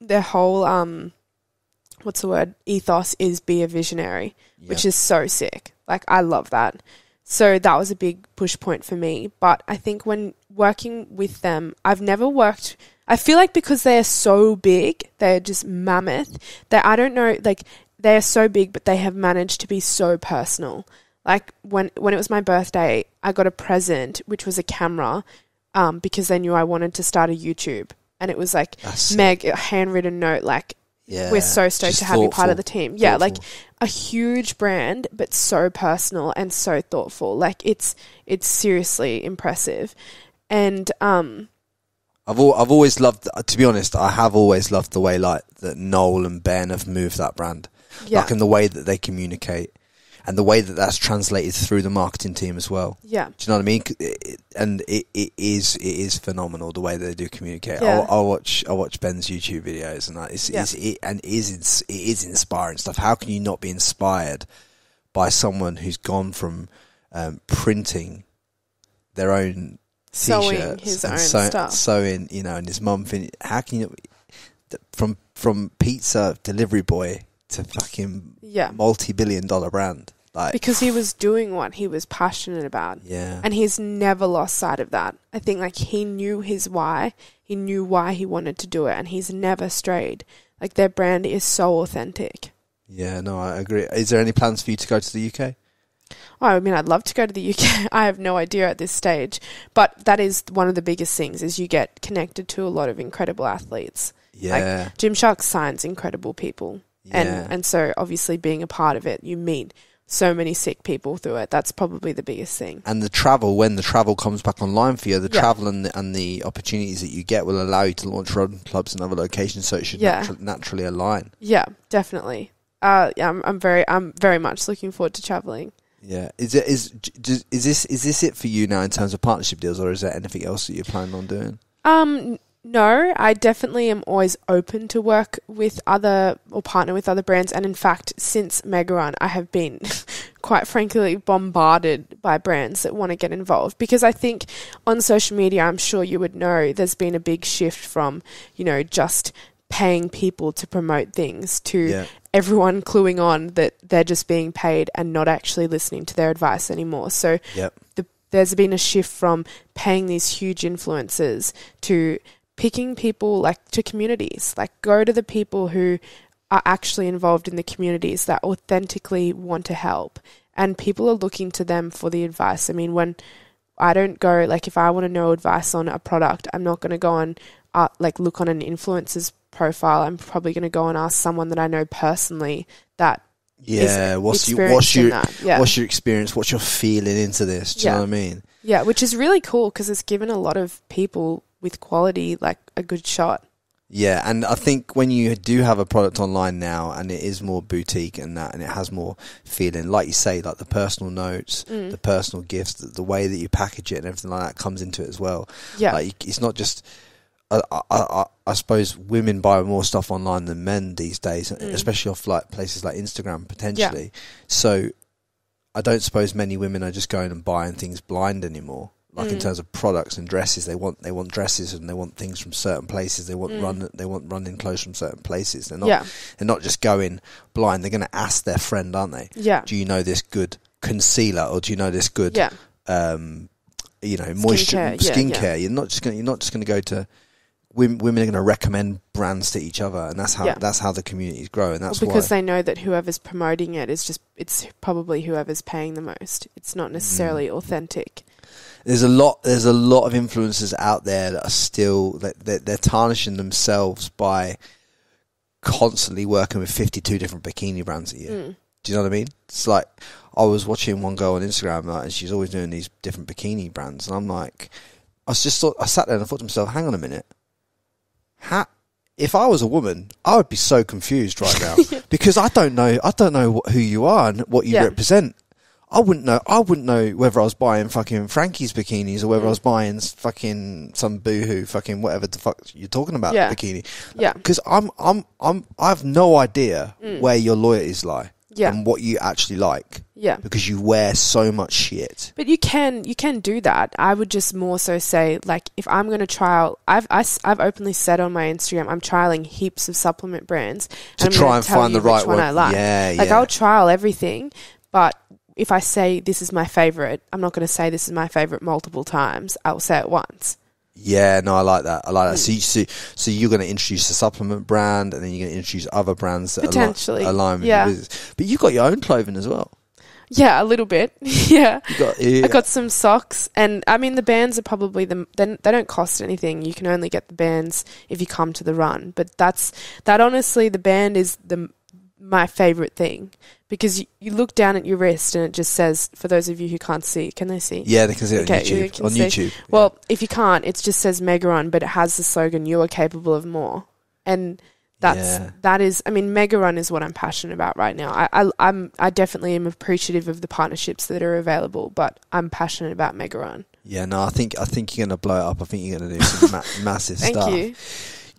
[SPEAKER 1] their whole um, what's the word? Ethos is be a visionary, which is so sick. Like I love that. So that was a big push point for me. But I think when working with them, I've never worked. I feel like because they are so big, they're just mammoth. That I don't know, like they are so big, but they have managed to be so personal. Like when when it was my birthday, I got a present which was a camera, um, because they knew I wanted to start a YouTube, and it was like Meg a handwritten note like
[SPEAKER 2] yeah,
[SPEAKER 1] we're so stoked
[SPEAKER 2] just
[SPEAKER 1] to have you part of the team. Yeah, like a huge brand, but so personal and so thoughtful. Like it's it's seriously impressive, and um,
[SPEAKER 2] I've al- I've always loved. To be honest, I have always loved the way like that Noel and Ben have moved that brand,
[SPEAKER 1] yeah,
[SPEAKER 2] like in the way that they communicate, and the way that that's translated through the marketing team as well.
[SPEAKER 1] yeah,
[SPEAKER 2] Do you know what I mean? And it, it is it is phenomenal the way they do communicate.
[SPEAKER 1] Yeah.
[SPEAKER 2] I'll, I'll watch I watch Ben's YouTube videos and that it's,
[SPEAKER 1] Yeah.
[SPEAKER 2] it's it, and it is it is inspiring stuff. How can you not be inspired by someone who's gone from um, printing their own
[SPEAKER 1] sewing
[SPEAKER 2] t-shirts
[SPEAKER 1] his
[SPEAKER 2] and
[SPEAKER 1] own
[SPEAKER 2] sew-
[SPEAKER 1] stuff.
[SPEAKER 2] sewing, you know, and his mum. Fin- how can you from from pizza delivery boy to fucking
[SPEAKER 1] Yeah,
[SPEAKER 2] multi-billion dollar brand? Like,
[SPEAKER 1] because he was doing what he was passionate about.
[SPEAKER 2] yeah,
[SPEAKER 1] And he's never lost sight of that. I think like he knew his why. He knew why he wanted to do it and he's never strayed. Like their brand is so authentic.
[SPEAKER 2] yeah. No, I agree. Is there any plans for you to go to the UK?
[SPEAKER 1] Oh, I mean, I'd love to go to the UK. I have no idea at this stage, but that is one of the biggest things is you get connected to a lot of incredible athletes.
[SPEAKER 2] Yeah,
[SPEAKER 1] Gymshark signs incredible people,
[SPEAKER 2] yeah.
[SPEAKER 1] and and so obviously being a part of it, you meet so many sick people through it. That's probably the biggest thing.
[SPEAKER 2] and the travel when the travel comes back online for you, the
[SPEAKER 1] Yeah.
[SPEAKER 2] travel and the, and the opportunities that you get will allow you to launch run clubs in other locations, so it should
[SPEAKER 1] Yeah.
[SPEAKER 2] natu- naturally align.
[SPEAKER 1] Yeah, definitely. Uh, yeah, I'm, I'm very, I'm very much looking forward to traveling.
[SPEAKER 2] Yeah, is it is is this is this it for you now in terms of partnership deals, or is there anything else that you're planning on doing?
[SPEAKER 1] Um, no, I definitely am always open to work with other or partner with other brands. And in fact, since Mega Run, I have been quite frankly bombarded by brands that want to get involved because I think on social media, I'm sure you would know there's been a big shift from, you know, just paying people to promote things to
[SPEAKER 2] Yeah,
[SPEAKER 1] everyone cluing on that they're just being paid and not actually listening to their advice anymore. So
[SPEAKER 2] yep,
[SPEAKER 1] the, there's been a shift from paying these huge influencers to picking people like to communities. Like go to the people who are actually involved in the communities that authentically want to help. And people are looking to them for the advice. I mean, when I don't go like if I want to know advice on a product, I'm not going to go on uh, like look on an influencer's profile, I'm probably going to go and ask someone that I know personally that
[SPEAKER 2] Yeah, what's your what's your
[SPEAKER 1] yeah.
[SPEAKER 2] what's your experience? What's your feeling into this? Do you
[SPEAKER 1] Yeah.
[SPEAKER 2] know what I mean?
[SPEAKER 1] Yeah, which is really cool because it's given a lot of people with quality like a good shot.
[SPEAKER 2] Yeah, and I think when you do have a product online now, and it is more boutique and that, and it has more feeling, like you say, like the personal notes,
[SPEAKER 1] Mm.
[SPEAKER 2] the personal gifts, the, the way that you package it, and everything like that comes into it as well.
[SPEAKER 1] Yeah,
[SPEAKER 2] Like it's not just. I, I, I, I suppose women buy more stuff online than men these days,
[SPEAKER 1] Mm.
[SPEAKER 2] especially off like places like Instagram potentially. So I don't suppose many women are just going and buying things blind anymore. Like in
[SPEAKER 1] Mm.
[SPEAKER 2] terms of products and dresses, they want they want dresses and they want things from certain places. They want
[SPEAKER 1] Mm.
[SPEAKER 2] run they want running clothes from certain places. They're not
[SPEAKER 1] yeah,
[SPEAKER 2] they're not just going blind. They're going to ask their friend, aren't they?
[SPEAKER 1] yeah,
[SPEAKER 2] Do you know this good concealer or do you know this good
[SPEAKER 1] yeah,
[SPEAKER 2] um, you know, moisture,
[SPEAKER 1] Skincare,
[SPEAKER 2] skincare.
[SPEAKER 1] yeah.
[SPEAKER 2] You're not just going. You're not just going to go to. Women, women are going to recommend brands to each other, and that's how that's how the communities grow, and that's
[SPEAKER 1] well, because
[SPEAKER 2] why.
[SPEAKER 1] they know that whoever's promoting it is just it's probably whoever's paying the most. It's not necessarily
[SPEAKER 2] Mm.
[SPEAKER 1] authentic.
[SPEAKER 2] There's a lot. There's a lot of influencers out there that are still that they're, they're tarnishing themselves by constantly working with 52 different bikini brands a year.
[SPEAKER 1] Mm.
[SPEAKER 2] Do you know what I mean? It's like I was watching one girl on Instagram, like, and she's always doing these different bikini brands, and I'm like, I was just thought, I sat there and I thought to myself, hang on a minute, how? If I was a woman, I would be so confused right now because I don't know, I don't know what, who you are and what you
[SPEAKER 1] Yeah.
[SPEAKER 2] represent. I wouldn't know. I wouldn't know whether I was buying fucking Frankie's bikinis or whether I was buying fucking some boohoo fucking whatever the fuck you're talking about
[SPEAKER 1] Yeah.
[SPEAKER 2] bikini.
[SPEAKER 1] Yeah,
[SPEAKER 2] Because I'm, I'm, I'm, I have no idea
[SPEAKER 1] Mm.
[SPEAKER 2] where your loyalties lie
[SPEAKER 1] yeah,
[SPEAKER 2] and what you actually like
[SPEAKER 1] yeah.
[SPEAKER 2] because you wear so much shit.
[SPEAKER 1] But you can you can do that. I would just more so say like if I'm going to trial, I've I, have openly said on my Instagram I'm trialing heaps of supplement brands
[SPEAKER 2] To
[SPEAKER 1] I'm
[SPEAKER 2] try
[SPEAKER 1] gonna
[SPEAKER 2] and
[SPEAKER 1] tell
[SPEAKER 2] find
[SPEAKER 1] you
[SPEAKER 2] the right
[SPEAKER 1] which one.
[SPEAKER 2] one.
[SPEAKER 1] I like.
[SPEAKER 2] Yeah,
[SPEAKER 1] like
[SPEAKER 2] yeah.
[SPEAKER 1] I'll trial everything, but if I say this is my favorite, I'm not going to say this is my favorite multiple times. I'll say it once.
[SPEAKER 2] Yeah, no, I like that. I like that. So, hmm. you, so, so you're going to introduce a supplement brand, and then you're going to introduce other brands that
[SPEAKER 1] Potentially,
[SPEAKER 2] align, align with
[SPEAKER 1] yeah.
[SPEAKER 2] your business. But you've got your own clothing as well.
[SPEAKER 1] Yeah, a little bit. yeah.
[SPEAKER 2] Got, yeah.
[SPEAKER 1] I got some socks, and I mean the bands are probably the they, they don't cost anything. You can only get the bands if you come to the run. But that's that. Honestly, the band is the my favorite thing because you, you look down at your wrist and it just says. For those of you who can't see, can they see?
[SPEAKER 2] yeah, they can see it
[SPEAKER 1] Okay,
[SPEAKER 2] on
[SPEAKER 1] you
[SPEAKER 2] YouTube.
[SPEAKER 1] can
[SPEAKER 2] On
[SPEAKER 1] see.
[SPEAKER 2] YouTube.
[SPEAKER 1] Well, if you can't, it just says Megarun, but it has the slogan "You are capable of more," and that's
[SPEAKER 2] Yeah.
[SPEAKER 1] that is. I mean, Megarun is what I'm passionate about right now. I, I I'm I definitely am appreciative of the partnerships that are available, but I'm passionate about Megarun.
[SPEAKER 2] yeah, no, I think I think you're going to blow it up. I think you're going to do some ma- massive
[SPEAKER 1] Thank
[SPEAKER 2] stuff.
[SPEAKER 1] you.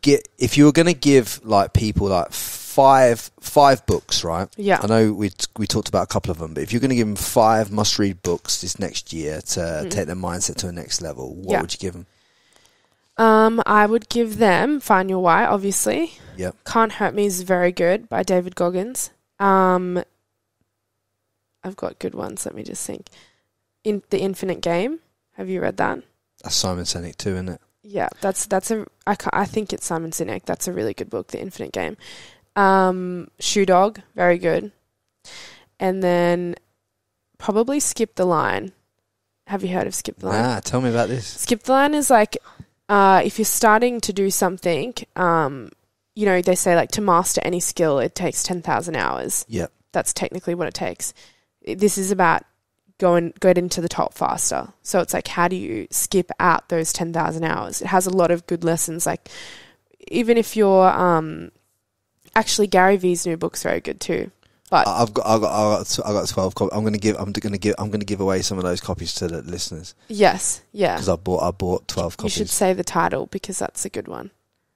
[SPEAKER 2] Get if you were going to give like people like five five books, right?
[SPEAKER 1] Yeah.
[SPEAKER 2] I know we we talked about a couple of them, but if you're going to give them five must read books this next year to
[SPEAKER 1] Mhm.
[SPEAKER 2] take their mindset to a next level, what
[SPEAKER 1] Yeah.
[SPEAKER 2] would you give them?
[SPEAKER 1] Um, I would give them Find Your Why, obviously.
[SPEAKER 2] Yep.
[SPEAKER 1] Can't Hurt Me is very good by David Goggins. Um, I've got good ones. Let me just think. In The Infinite Game. Have you read that?
[SPEAKER 2] That's Simon Sinek too, isn't it?
[SPEAKER 1] Yeah, that's that's a. I, I think it's Simon Sinek. That's a really good book, The Infinite Game. Um, Shoe Dog, very good. And then probably Skip the Line. Have you heard of Skip the Line?
[SPEAKER 2] Ah, tell me about this.
[SPEAKER 1] Skip the line is like uh, if you're starting to do something, um, you know, they say like to master any skill, it takes 10,000 hours.
[SPEAKER 2] Yep.
[SPEAKER 1] That's technically what it takes. This is about going get into the top faster. So it's like, how do you skip out those 10,000 hours? It has a lot of good lessons. Like, even if you're, um, actually, Gary Vee's new book's very good too. But
[SPEAKER 2] I've got, I've got, I've got, I've got twelve. Copies. I'm going to give, I'm going to give, I'm going to give away some of those copies to the listeners
[SPEAKER 1] yes, yeah.
[SPEAKER 2] because I bought, I bought twelve copies.
[SPEAKER 1] You should say the title because that's a good one.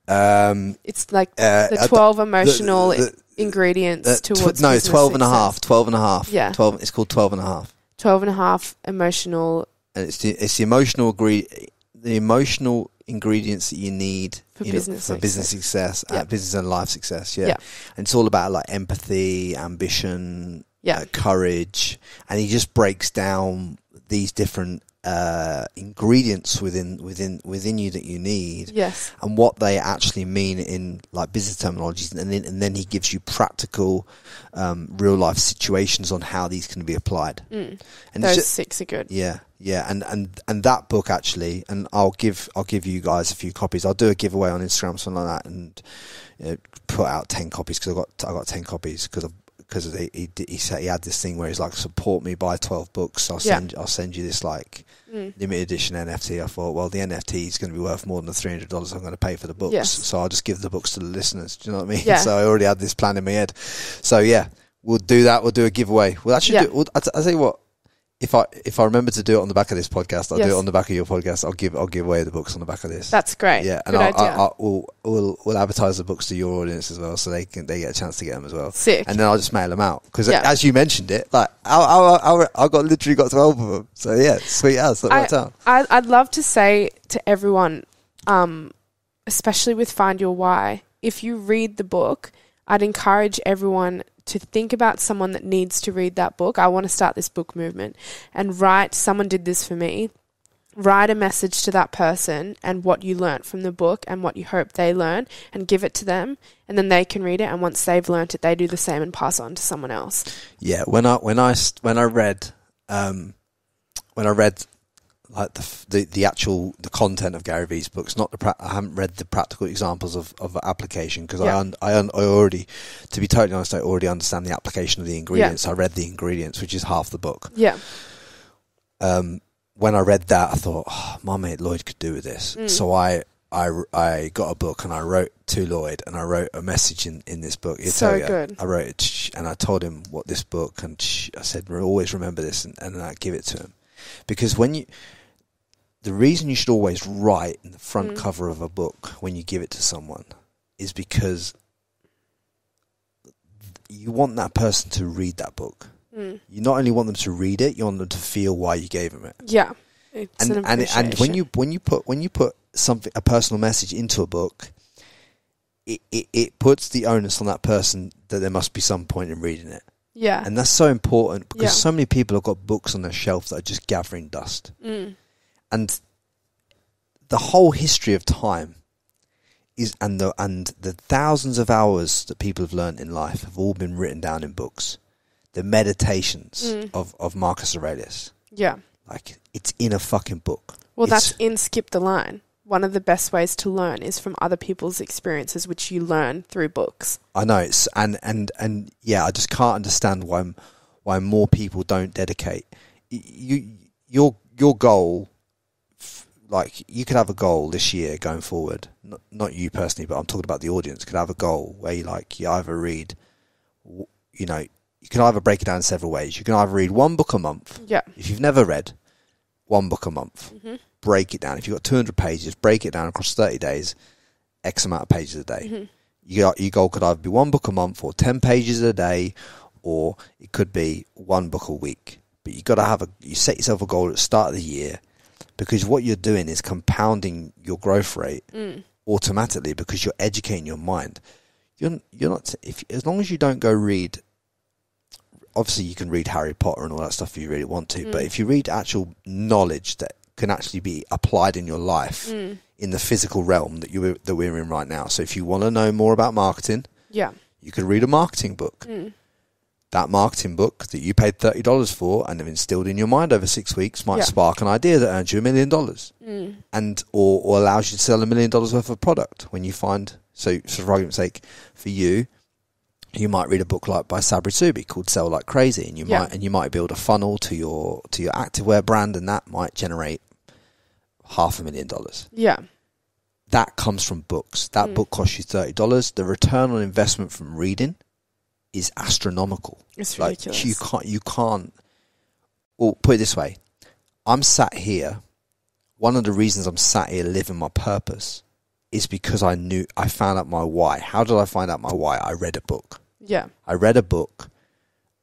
[SPEAKER 2] um,
[SPEAKER 1] It's like
[SPEAKER 2] uh,
[SPEAKER 1] the
[SPEAKER 2] I-
[SPEAKER 1] 12 emotional
[SPEAKER 2] the-
[SPEAKER 1] ingredients
[SPEAKER 2] uh, tw-
[SPEAKER 1] towards
[SPEAKER 2] no,
[SPEAKER 1] business
[SPEAKER 2] 12 and a half, 12 and a half.
[SPEAKER 1] Yeah.
[SPEAKER 2] 12, it's called 12 and a half.
[SPEAKER 1] 12 and a half emotional
[SPEAKER 2] And it's the, it's the emotional agree, the emotional ingredients that you need
[SPEAKER 1] For
[SPEAKER 2] you know,
[SPEAKER 1] business
[SPEAKER 2] for business
[SPEAKER 1] success.
[SPEAKER 2] success, uh, business and life success. Yeah.
[SPEAKER 1] Yeah.
[SPEAKER 2] And it's all about like empathy, ambition,
[SPEAKER 1] Yeah.
[SPEAKER 2] uh, courage. And he just breaks down these different uh, ingredients within within within you that you need
[SPEAKER 1] Yes.
[SPEAKER 2] and what they actually mean in like business terminologies, and then and then he gives you practical, um, real life situations on how these can be applied.
[SPEAKER 1] Mm.
[SPEAKER 2] And
[SPEAKER 1] Those
[SPEAKER 2] it's ju-
[SPEAKER 1] six are good.
[SPEAKER 2] yeah, yeah, and and and that book actually, and I'll give I'll give you guys a few copies. I'll do a giveaway on Instagram, something like that, and you know, put out ten copies because I got I got ten copies because because he he, he said he had this thing where he's like support me buy twelve books. I'll
[SPEAKER 1] Yeah.
[SPEAKER 2] send I'll send you this like
[SPEAKER 1] Mm.
[SPEAKER 2] limited edition NFT. I thought, well, the NFT is going to be worth more than the three hundred dollars I'm going to pay for the books,
[SPEAKER 1] Yes.
[SPEAKER 2] so I'll just give the books to the listeners. Do you know what I mean?
[SPEAKER 1] Yeah.
[SPEAKER 2] So I already had this plan in my head. So yeah, we'll do that. We'll do a giveaway. We'll actually
[SPEAKER 1] Yeah.
[SPEAKER 2] do. We'll, I, t- I tell you what. If I if I remember to do it on the back of this podcast, I'll do it on the back of your podcast. I'll give I'll give away the books on the back of this.
[SPEAKER 1] That's great.
[SPEAKER 2] yeah, and
[SPEAKER 1] good
[SPEAKER 2] I'll,
[SPEAKER 1] idea.
[SPEAKER 2] I'll, I'll we'll, we'll we'll advertise the books to your audience as well, so they can they get a chance to get them as well.
[SPEAKER 1] Sick.
[SPEAKER 2] And then I'll just mail them out because
[SPEAKER 1] Yeah.
[SPEAKER 2] as you mentioned it, like I I, I, I got literally got twelve of them. So yeah, sweet as that
[SPEAKER 1] I,
[SPEAKER 2] out.
[SPEAKER 1] I I'd love to say to everyone, um, especially with Find Your Why, if you read the book, I'd encourage everyone to think about someone that needs to read that book. I want to start this book movement and write, someone did this for me. Write a message to that person and what you learnt from the book and what you hope they learn and give it to them and then they can read it and once they've learnt it they do the same and pass on to someone else.
[SPEAKER 2] Yeah, when I when I when I read um, when I read like the, the the actual the content of Gary Vee's books, not the pra- I haven't read the practical examples of of application because I un- I, un- I already to be totally honest I already understand the application of the ingredients. I read the ingredients, which is half the book.
[SPEAKER 1] Yeah.
[SPEAKER 2] Um, when I read that, I thought, oh, my mate Lloyd could do with this.
[SPEAKER 1] Mm.
[SPEAKER 2] So I. I, I got a book and I wrote to Lloyd and I wrote a message in, in this book.
[SPEAKER 1] So good.
[SPEAKER 2] I wrote it and I told him what this book and I said always remember this and, and I give it to him because when you the reason you should always write in the front
[SPEAKER 1] Mm.
[SPEAKER 2] cover of a book when you give it to someone is because you want that person to read that book.
[SPEAKER 1] Mm.
[SPEAKER 2] You not only want them to read it, you want them to feel why you gave them it.
[SPEAKER 1] Yeah. It's
[SPEAKER 2] And
[SPEAKER 1] an
[SPEAKER 2] and, and when you when you put when you put something a personal message into a book, it, it, it puts the onus on that person that there must be some point in reading it.
[SPEAKER 1] Yeah.
[SPEAKER 2] And that's so important because
[SPEAKER 1] Yeah.
[SPEAKER 2] so many people have got books on their shelf that are just gathering dust.
[SPEAKER 1] Mm.
[SPEAKER 2] And the whole history of time is and the and the thousands of hours that people have learned in life have all been written down in books. The meditations
[SPEAKER 1] Mm.
[SPEAKER 2] of, of Marcus Aurelius.
[SPEAKER 1] Yeah.
[SPEAKER 2] Like it's in a fucking book.
[SPEAKER 1] Well,
[SPEAKER 2] It's-
[SPEAKER 1] that's in Skip the Line. One of the best ways to learn is from other people's experiences, which you learn through books.
[SPEAKER 2] I know it's and and and yeah, I just can't understand why why more people don't dedicate you your your goal. Like you could have a goal this year going forward. Not, not you personally, but I'm talking about the audience. Could have a goal where you like you either read, you know, you can either break it down several ways. You can either read one book a month
[SPEAKER 1] Yeah.
[SPEAKER 2] if you've never read one book a month.
[SPEAKER 1] hmm
[SPEAKER 2] Break it down. If you've got 200 pages, break it down across 30 days, X amount of pages a day
[SPEAKER 1] hmm
[SPEAKER 2] you got, your goal could either be one book a month or 10 pages a day or it could be one book a week but you've got to have a you set yourself a goal at the start of the year because what you're doing is compounding your growth rate
[SPEAKER 1] Mm.
[SPEAKER 2] automatically because you're educating your mind you're you're not if as long as you don't go read obviously you can read Harry Potter and all that stuff if you really want to but
[SPEAKER 1] Mm.
[SPEAKER 2] if you read actual knowledge that can actually be applied in your life
[SPEAKER 1] Mm.
[SPEAKER 2] in the physical realm that you that we're in right now. So if you want to know more about marketing,
[SPEAKER 1] Yeah.
[SPEAKER 2] you could read a marketing book.
[SPEAKER 1] Mm.
[SPEAKER 2] That marketing book that you paid thirty dollars for and have instilled in your mind over six weeks might
[SPEAKER 1] Yeah.
[SPEAKER 2] spark an idea that earns you a million dollars
[SPEAKER 1] Mm.
[SPEAKER 2] and or, or allows you to sell a million dollars worth of product when you find so, so for argument's sake for you you might read a book like by Sabri Suby called Sell Like Crazy and you
[SPEAKER 1] Yeah.
[SPEAKER 2] might and you might build a funnel to your to your activewear brand and that might generate half a million dollars
[SPEAKER 1] Yeah.
[SPEAKER 2] that comes from books. That
[SPEAKER 1] Mm.
[SPEAKER 2] book costs you thirty dollars. The return on investment from reading is astronomical.
[SPEAKER 1] It's
[SPEAKER 2] Like
[SPEAKER 1] ridiculous.
[SPEAKER 2] you can't you can't well put it this way. I'm sat here one of the reasons I'm sat here living my purpose is because I knew I found out my why. How did I find out my why? I read a book.
[SPEAKER 1] yeah.
[SPEAKER 2] I read a book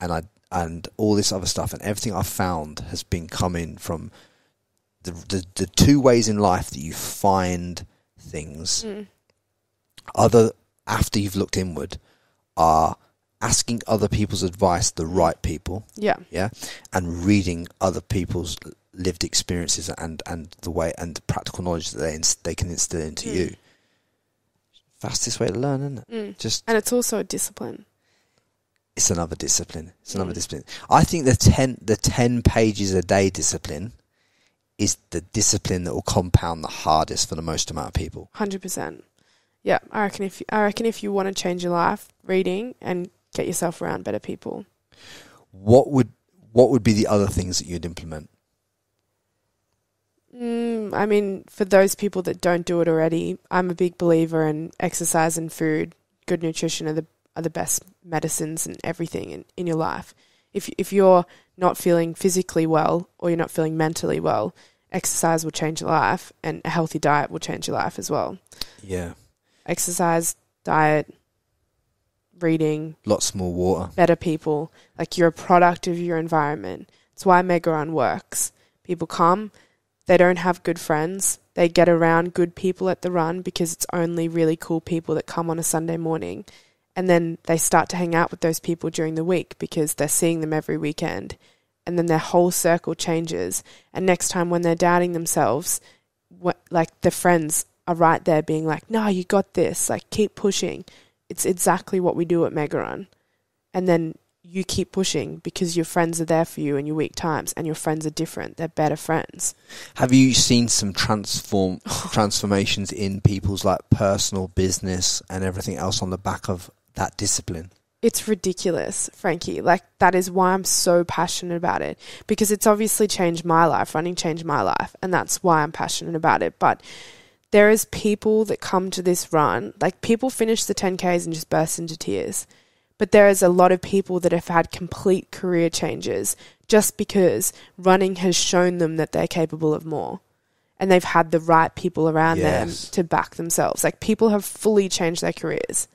[SPEAKER 2] and I and all this other stuff and everything I found has been coming from the the, the two ways in life that you find things
[SPEAKER 1] Mm.
[SPEAKER 2] other after you've looked inward are asking other people's advice the right people
[SPEAKER 1] Yeah.
[SPEAKER 2] yeah and reading other people's lived experiences and and the way and the practical knowledge that they ins- they can instill into
[SPEAKER 1] Mm.
[SPEAKER 2] you. Fastest way to learn, isn't it?
[SPEAKER 1] Mm.
[SPEAKER 2] Just
[SPEAKER 1] And it's also a discipline.
[SPEAKER 2] it's another discipline. It's another
[SPEAKER 1] Mm.
[SPEAKER 2] discipline. I think the ten the ten pages a day discipline is the discipline that will compound the hardest for the most amount of people.
[SPEAKER 1] Hundred percent. Yeah, I reckon if I reckon if you want to change your life, reading and get yourself around better people.
[SPEAKER 2] What would what would be the other things that you'd implement?
[SPEAKER 1] Mm, I mean, for those people that don't do it already, I'm a big believer in exercise and food. Good nutrition are the are the best medicines and everything in, in your life. If if you're not feeling physically well or you're not feeling mentally well, exercise will change your life, and a healthy diet will change your life as well.
[SPEAKER 2] Yeah,
[SPEAKER 1] Exercise, diet, reading,
[SPEAKER 2] lots more water.
[SPEAKER 1] better people. Like you're a product of your environment. It's why Megarun works. People come, they don't have good friends. They get around good people at the run because it's only really cool people that come on a Sunday morning. And then they start to hang out with those people during the week because they're seeing them every weekend. And then their whole circle changes. And next time when they're doubting themselves, what, like the friends are right there being like, no, you got this. Like, keep pushing. It's exactly what we do at Megarun. And then you keep pushing because your friends are there for you in your weak times and your friends are different. They're better friends.
[SPEAKER 2] Have you seen some transform oh. transformations in people's like personal business and everything else on the back of that discipline?
[SPEAKER 1] it's ridiculous frankie. Like that is why i'm so passionate about it. Because it's obviously changed my life running changed my life and that's why i'm passionate about it. But there is people that come to this run like people finish the 10ks and just burst into tears. But there is a lot of people that have had complete career changes just because running has shown them that they're capable of more. And they've had the right people around
[SPEAKER 2] Yes.
[SPEAKER 1] them to back themselves. Like people have fully changed their careers.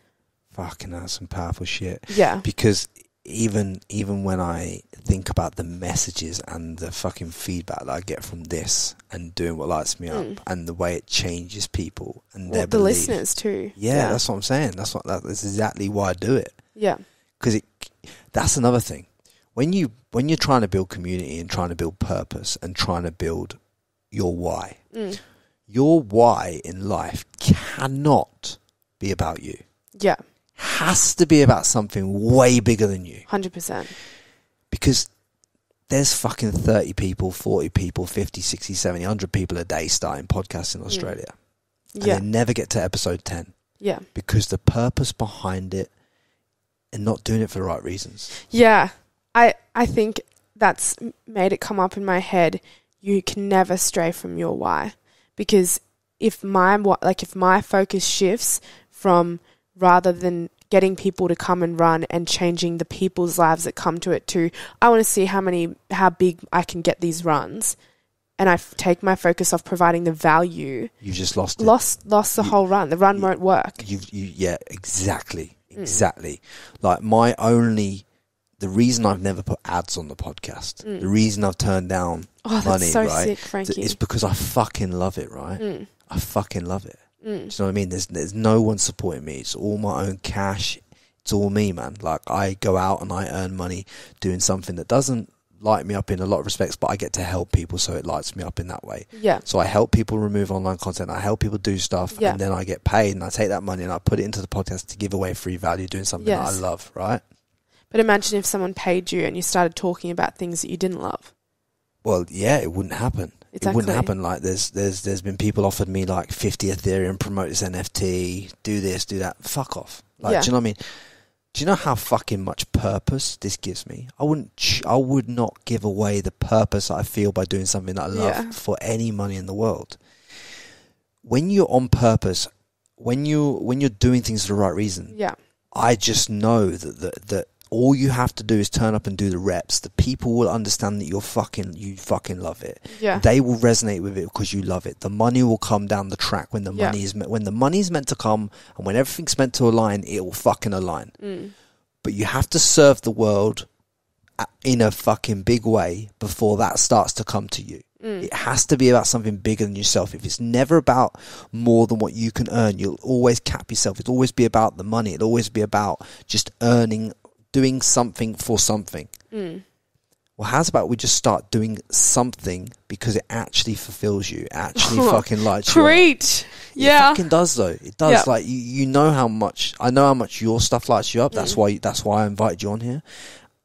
[SPEAKER 2] Fucking that's some powerful shit.
[SPEAKER 1] yeah.
[SPEAKER 2] Because even even when I think about the messages and the fucking feedback that I get from this and doing what lights me
[SPEAKER 1] Mm.
[SPEAKER 2] up and the way it changes people and
[SPEAKER 1] Well,
[SPEAKER 2] their
[SPEAKER 1] the
[SPEAKER 2] belief.
[SPEAKER 1] listeners too
[SPEAKER 2] Yeah, that's what I'm saying. That's what that, that's exactly why I do it.
[SPEAKER 1] yeah
[SPEAKER 2] because it that's another thing when you when you're trying to build community and trying to build purpose and trying to build your why
[SPEAKER 1] Mm.
[SPEAKER 2] your why in life cannot be about you
[SPEAKER 1] yeah
[SPEAKER 2] has to be about something way bigger than you.
[SPEAKER 1] 100%
[SPEAKER 2] because there's fucking 30 people 40 people 50 60 70 100 people a day starting podcasts in australia. And
[SPEAKER 1] yeah.
[SPEAKER 2] they never get to episode 10
[SPEAKER 1] yeah.
[SPEAKER 2] Because the purpose behind it and not doing it for the right reasons.
[SPEAKER 1] Yeah, I I think that's made it come up in my head. You can never stray from your why. Because if my like if my focus shifts from rather than getting people to come and run and changing the people's lives that come to it to I want to see how many how big I can get these runs. And I f- take my focus off providing the value.
[SPEAKER 2] You've just lost it.
[SPEAKER 1] Lost lost the
[SPEAKER 2] You-
[SPEAKER 1] whole run. The run
[SPEAKER 2] you-
[SPEAKER 1] won't work.
[SPEAKER 2] you you yeah exactly
[SPEAKER 1] Mm.
[SPEAKER 2] exactly. Like my only the reason I've never put ads on the podcast
[SPEAKER 1] Mm.
[SPEAKER 2] the reason I've turned down
[SPEAKER 1] oh
[SPEAKER 2] money,
[SPEAKER 1] so
[SPEAKER 2] right?
[SPEAKER 1] sick
[SPEAKER 2] is because I fucking love it right?
[SPEAKER 1] Mm,
[SPEAKER 2] I fucking love it
[SPEAKER 1] mm.
[SPEAKER 2] do you know what I mean there's there's no one supporting me it's all my own cash it's all me man like I go out and I earn money doing something that doesn't light me up in a lot of respects but I get to help people so it lights me up in that way
[SPEAKER 1] yeah
[SPEAKER 2] so I help people remove online content. I help people do stuff,
[SPEAKER 1] Yeah.
[SPEAKER 2] and then I get paid, and I take that money and I put it into the podcast to give away free value, doing something that I love. Right?
[SPEAKER 1] But imagine if someone paid you and you started talking about things that you didn't love.
[SPEAKER 2] Well, yeah, it wouldn't happen. It wouldn't happen. Like there's there's there's been people offered me like 50 Ethereum, promote this NFT, do this, do that. Fuck off. Like,
[SPEAKER 1] Yeah.
[SPEAKER 2] do you know what I mean? Do you know how fucking much purpose this gives me? I wouldn't. ch- I would not give away the purpose I feel by doing something that I love
[SPEAKER 1] Yeah.
[SPEAKER 2] for any money in the world. When you're on purpose, when you when you're doing things for the right reason,
[SPEAKER 1] Yeah.
[SPEAKER 2] I just know that, that that all you have to do is turn up and do the reps. The people will understand that you're fucking you fucking love it.
[SPEAKER 1] Yeah.
[SPEAKER 2] They will resonate with it because you love it. The money will come down the track when the
[SPEAKER 1] Yeah.
[SPEAKER 2] money is me- when the money's meant to come and when everything's meant to align, it will fucking align.
[SPEAKER 1] Mm.
[SPEAKER 2] But you have to serve the world in a fucking big way before that starts to come to you.
[SPEAKER 1] Mm.
[SPEAKER 2] It has to be about something bigger than yourself. If it's never about more than what you can earn, you'll always cap yourself. It'll always be about the money. It'll always be about just earning, doing something for something.
[SPEAKER 1] Mm.
[SPEAKER 2] Well, how's about we just start doing something because it actually fulfills you, actually fucking lights you up.
[SPEAKER 1] Preach.
[SPEAKER 2] It
[SPEAKER 1] Yeah.
[SPEAKER 2] fucking does though. It does.
[SPEAKER 1] Yeah.
[SPEAKER 2] Like you, you know how much I know how much your stuff lights you up.
[SPEAKER 1] Mm.
[SPEAKER 2] That's why that's why I invited you on here,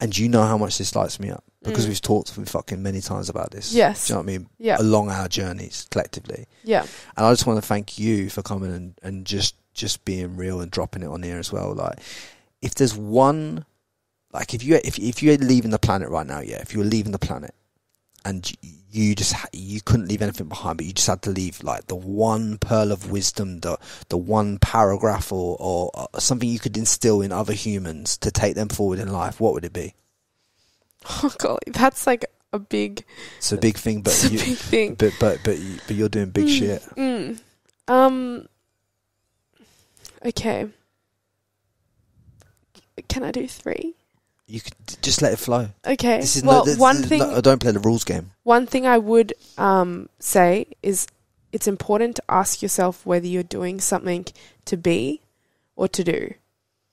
[SPEAKER 2] and you know how much this lights me up because we've talked fucking many times about this.
[SPEAKER 1] Mm. Yes.
[SPEAKER 2] Do you know what I mean?
[SPEAKER 1] Yeah.
[SPEAKER 2] Along our journeys collectively,
[SPEAKER 1] Yeah.
[SPEAKER 2] and I just want to thank you for coming and and just just being real and dropping it on here as well. Like, if there's one, like if you if if you're leaving the planet right now, yeah, if you were leaving the planet and you, just you couldn't leave anything behind, but you just had to leave like the one pearl of wisdom, the the one paragraph or or something you could instill in other humans to take them forward in life, what would it be?
[SPEAKER 1] Oh golly, that's like a big,
[SPEAKER 2] It's a big thing, but
[SPEAKER 1] it's a
[SPEAKER 2] you,
[SPEAKER 1] big thing.
[SPEAKER 2] but but but you, but you're doing big shit.
[SPEAKER 1] Mm. Um. Okay. Can I do three?
[SPEAKER 2] You could just let it flow.
[SPEAKER 1] Okay.
[SPEAKER 2] This is
[SPEAKER 1] well,
[SPEAKER 2] no, this,
[SPEAKER 1] one
[SPEAKER 2] this-
[SPEAKER 1] thing.
[SPEAKER 2] no, don't play the rules game.
[SPEAKER 1] One thing I would um, say is it's important to ask yourself whether you're doing something to be or to do.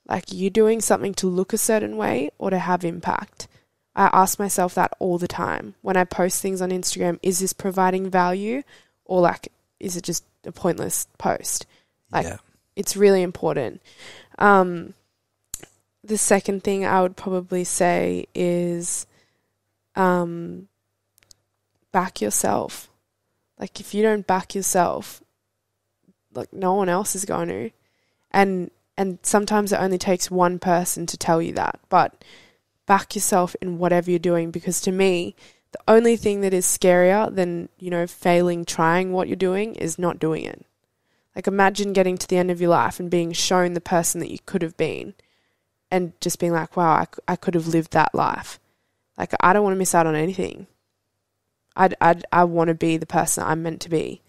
[SPEAKER 1] Like are you're doing something to look a certain way or to have impact. I ask myself that all the time when I post things on Instagram. Is this providing value or like is it just a pointless post? Like
[SPEAKER 2] yeah.
[SPEAKER 1] it's really important. Um, the second thing I would probably say is um, back yourself. Like if you don't back yourself, like no one else is going to. And and sometimes it only takes one person to tell you that. But back yourself in whatever you're doing because to me, the only thing that is scarier than, you know, failing trying what you're doing is not doing it. Like imagine getting to the end of your life and being shown the person that you could have been and just being like, wow, I could have lived that life. Like I don't want to miss out on anything. I'd, I'd, I want to be the person I'm meant to be.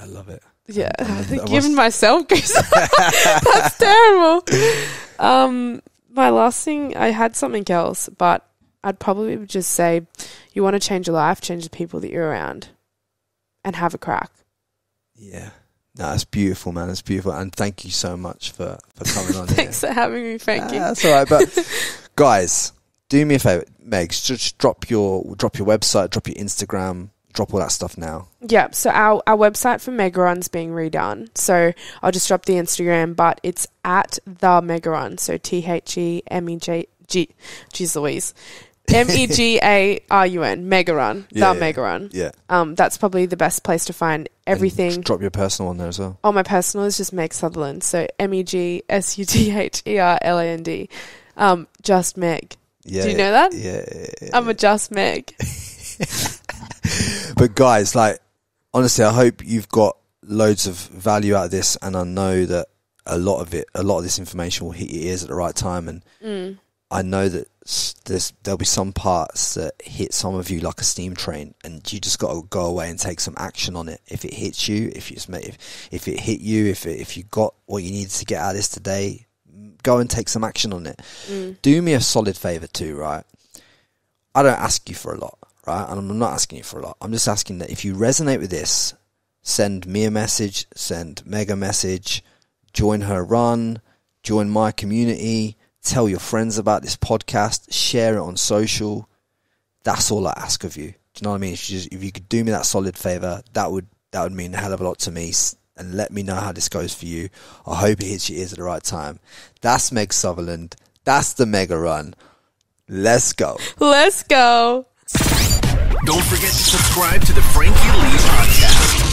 [SPEAKER 2] I love it.
[SPEAKER 1] Yeah,
[SPEAKER 2] I
[SPEAKER 1] giving myself goosebumps. That's terrible. Um, my last thing, I had something else, but I'd probably just say, you want to change your life, change the people that you're around, and have a crack.
[SPEAKER 2] Yeah. No, it's beautiful, man. It's beautiful, and thank you so much for for coming on
[SPEAKER 1] Thanks
[SPEAKER 2] here.
[SPEAKER 1] for having me, Frankie.
[SPEAKER 2] Ah, that's all right, but guys, do me a favor, Meg. Just drop your drop your website, drop your Instagram, drop all that stuff now.
[SPEAKER 1] Yeah, so our, our website for Megarun's being redone. So I'll just drop the Instagram, but it's at the Megarun. So T H E M E G G Geez Louise. M E G A R U N, Megarun.
[SPEAKER 2] Yeah,
[SPEAKER 1] the
[SPEAKER 2] yeah.
[SPEAKER 1] Megarun.
[SPEAKER 2] Yeah,
[SPEAKER 1] Um, that's probably the best place to find everything.
[SPEAKER 2] just drop your personal on there as well.
[SPEAKER 1] Oh, my personal is just Meg Sutherland. So M E G S U T H E R L A N D. Um, just Meg.
[SPEAKER 2] Yeah,
[SPEAKER 1] Do you know that?
[SPEAKER 2] Yeah, yeah, yeah.
[SPEAKER 1] I'm a just Meg.
[SPEAKER 2] but guys, like honestly, I hope you've got loads of value out of this, and I know that a lot of it, a lot of this information will hit your ears at the right time, and
[SPEAKER 1] Mm.
[SPEAKER 2] I know that there's there'll be some parts that hit some of you like a steam train, and you just got to go away and take some action on it. If it hits you, if if if it hit you, if it, if you got what you needed to get out of this today, go and take some action on it.
[SPEAKER 1] Mm.
[SPEAKER 2] Do me a solid favor too, right? I don't ask you for a lot, right? And I'm not asking you for a lot. I'm just asking that if you resonate with this, send me a message, send Meg a message, join her run, join my community, tell your friends about this podcast, share it on social. That's all I ask of you. Do you know what I mean? If you, just, if you could do me that solid favor, that would that would mean a hell of a lot to me. And let me know how this goes for you. I hope it hits your ears at the right time. That's Meg Sutherland. That's the Mega Run. Let's go.
[SPEAKER 1] Let's go.
[SPEAKER 3] Don't forget to subscribe to the Frankie Lee Podcast.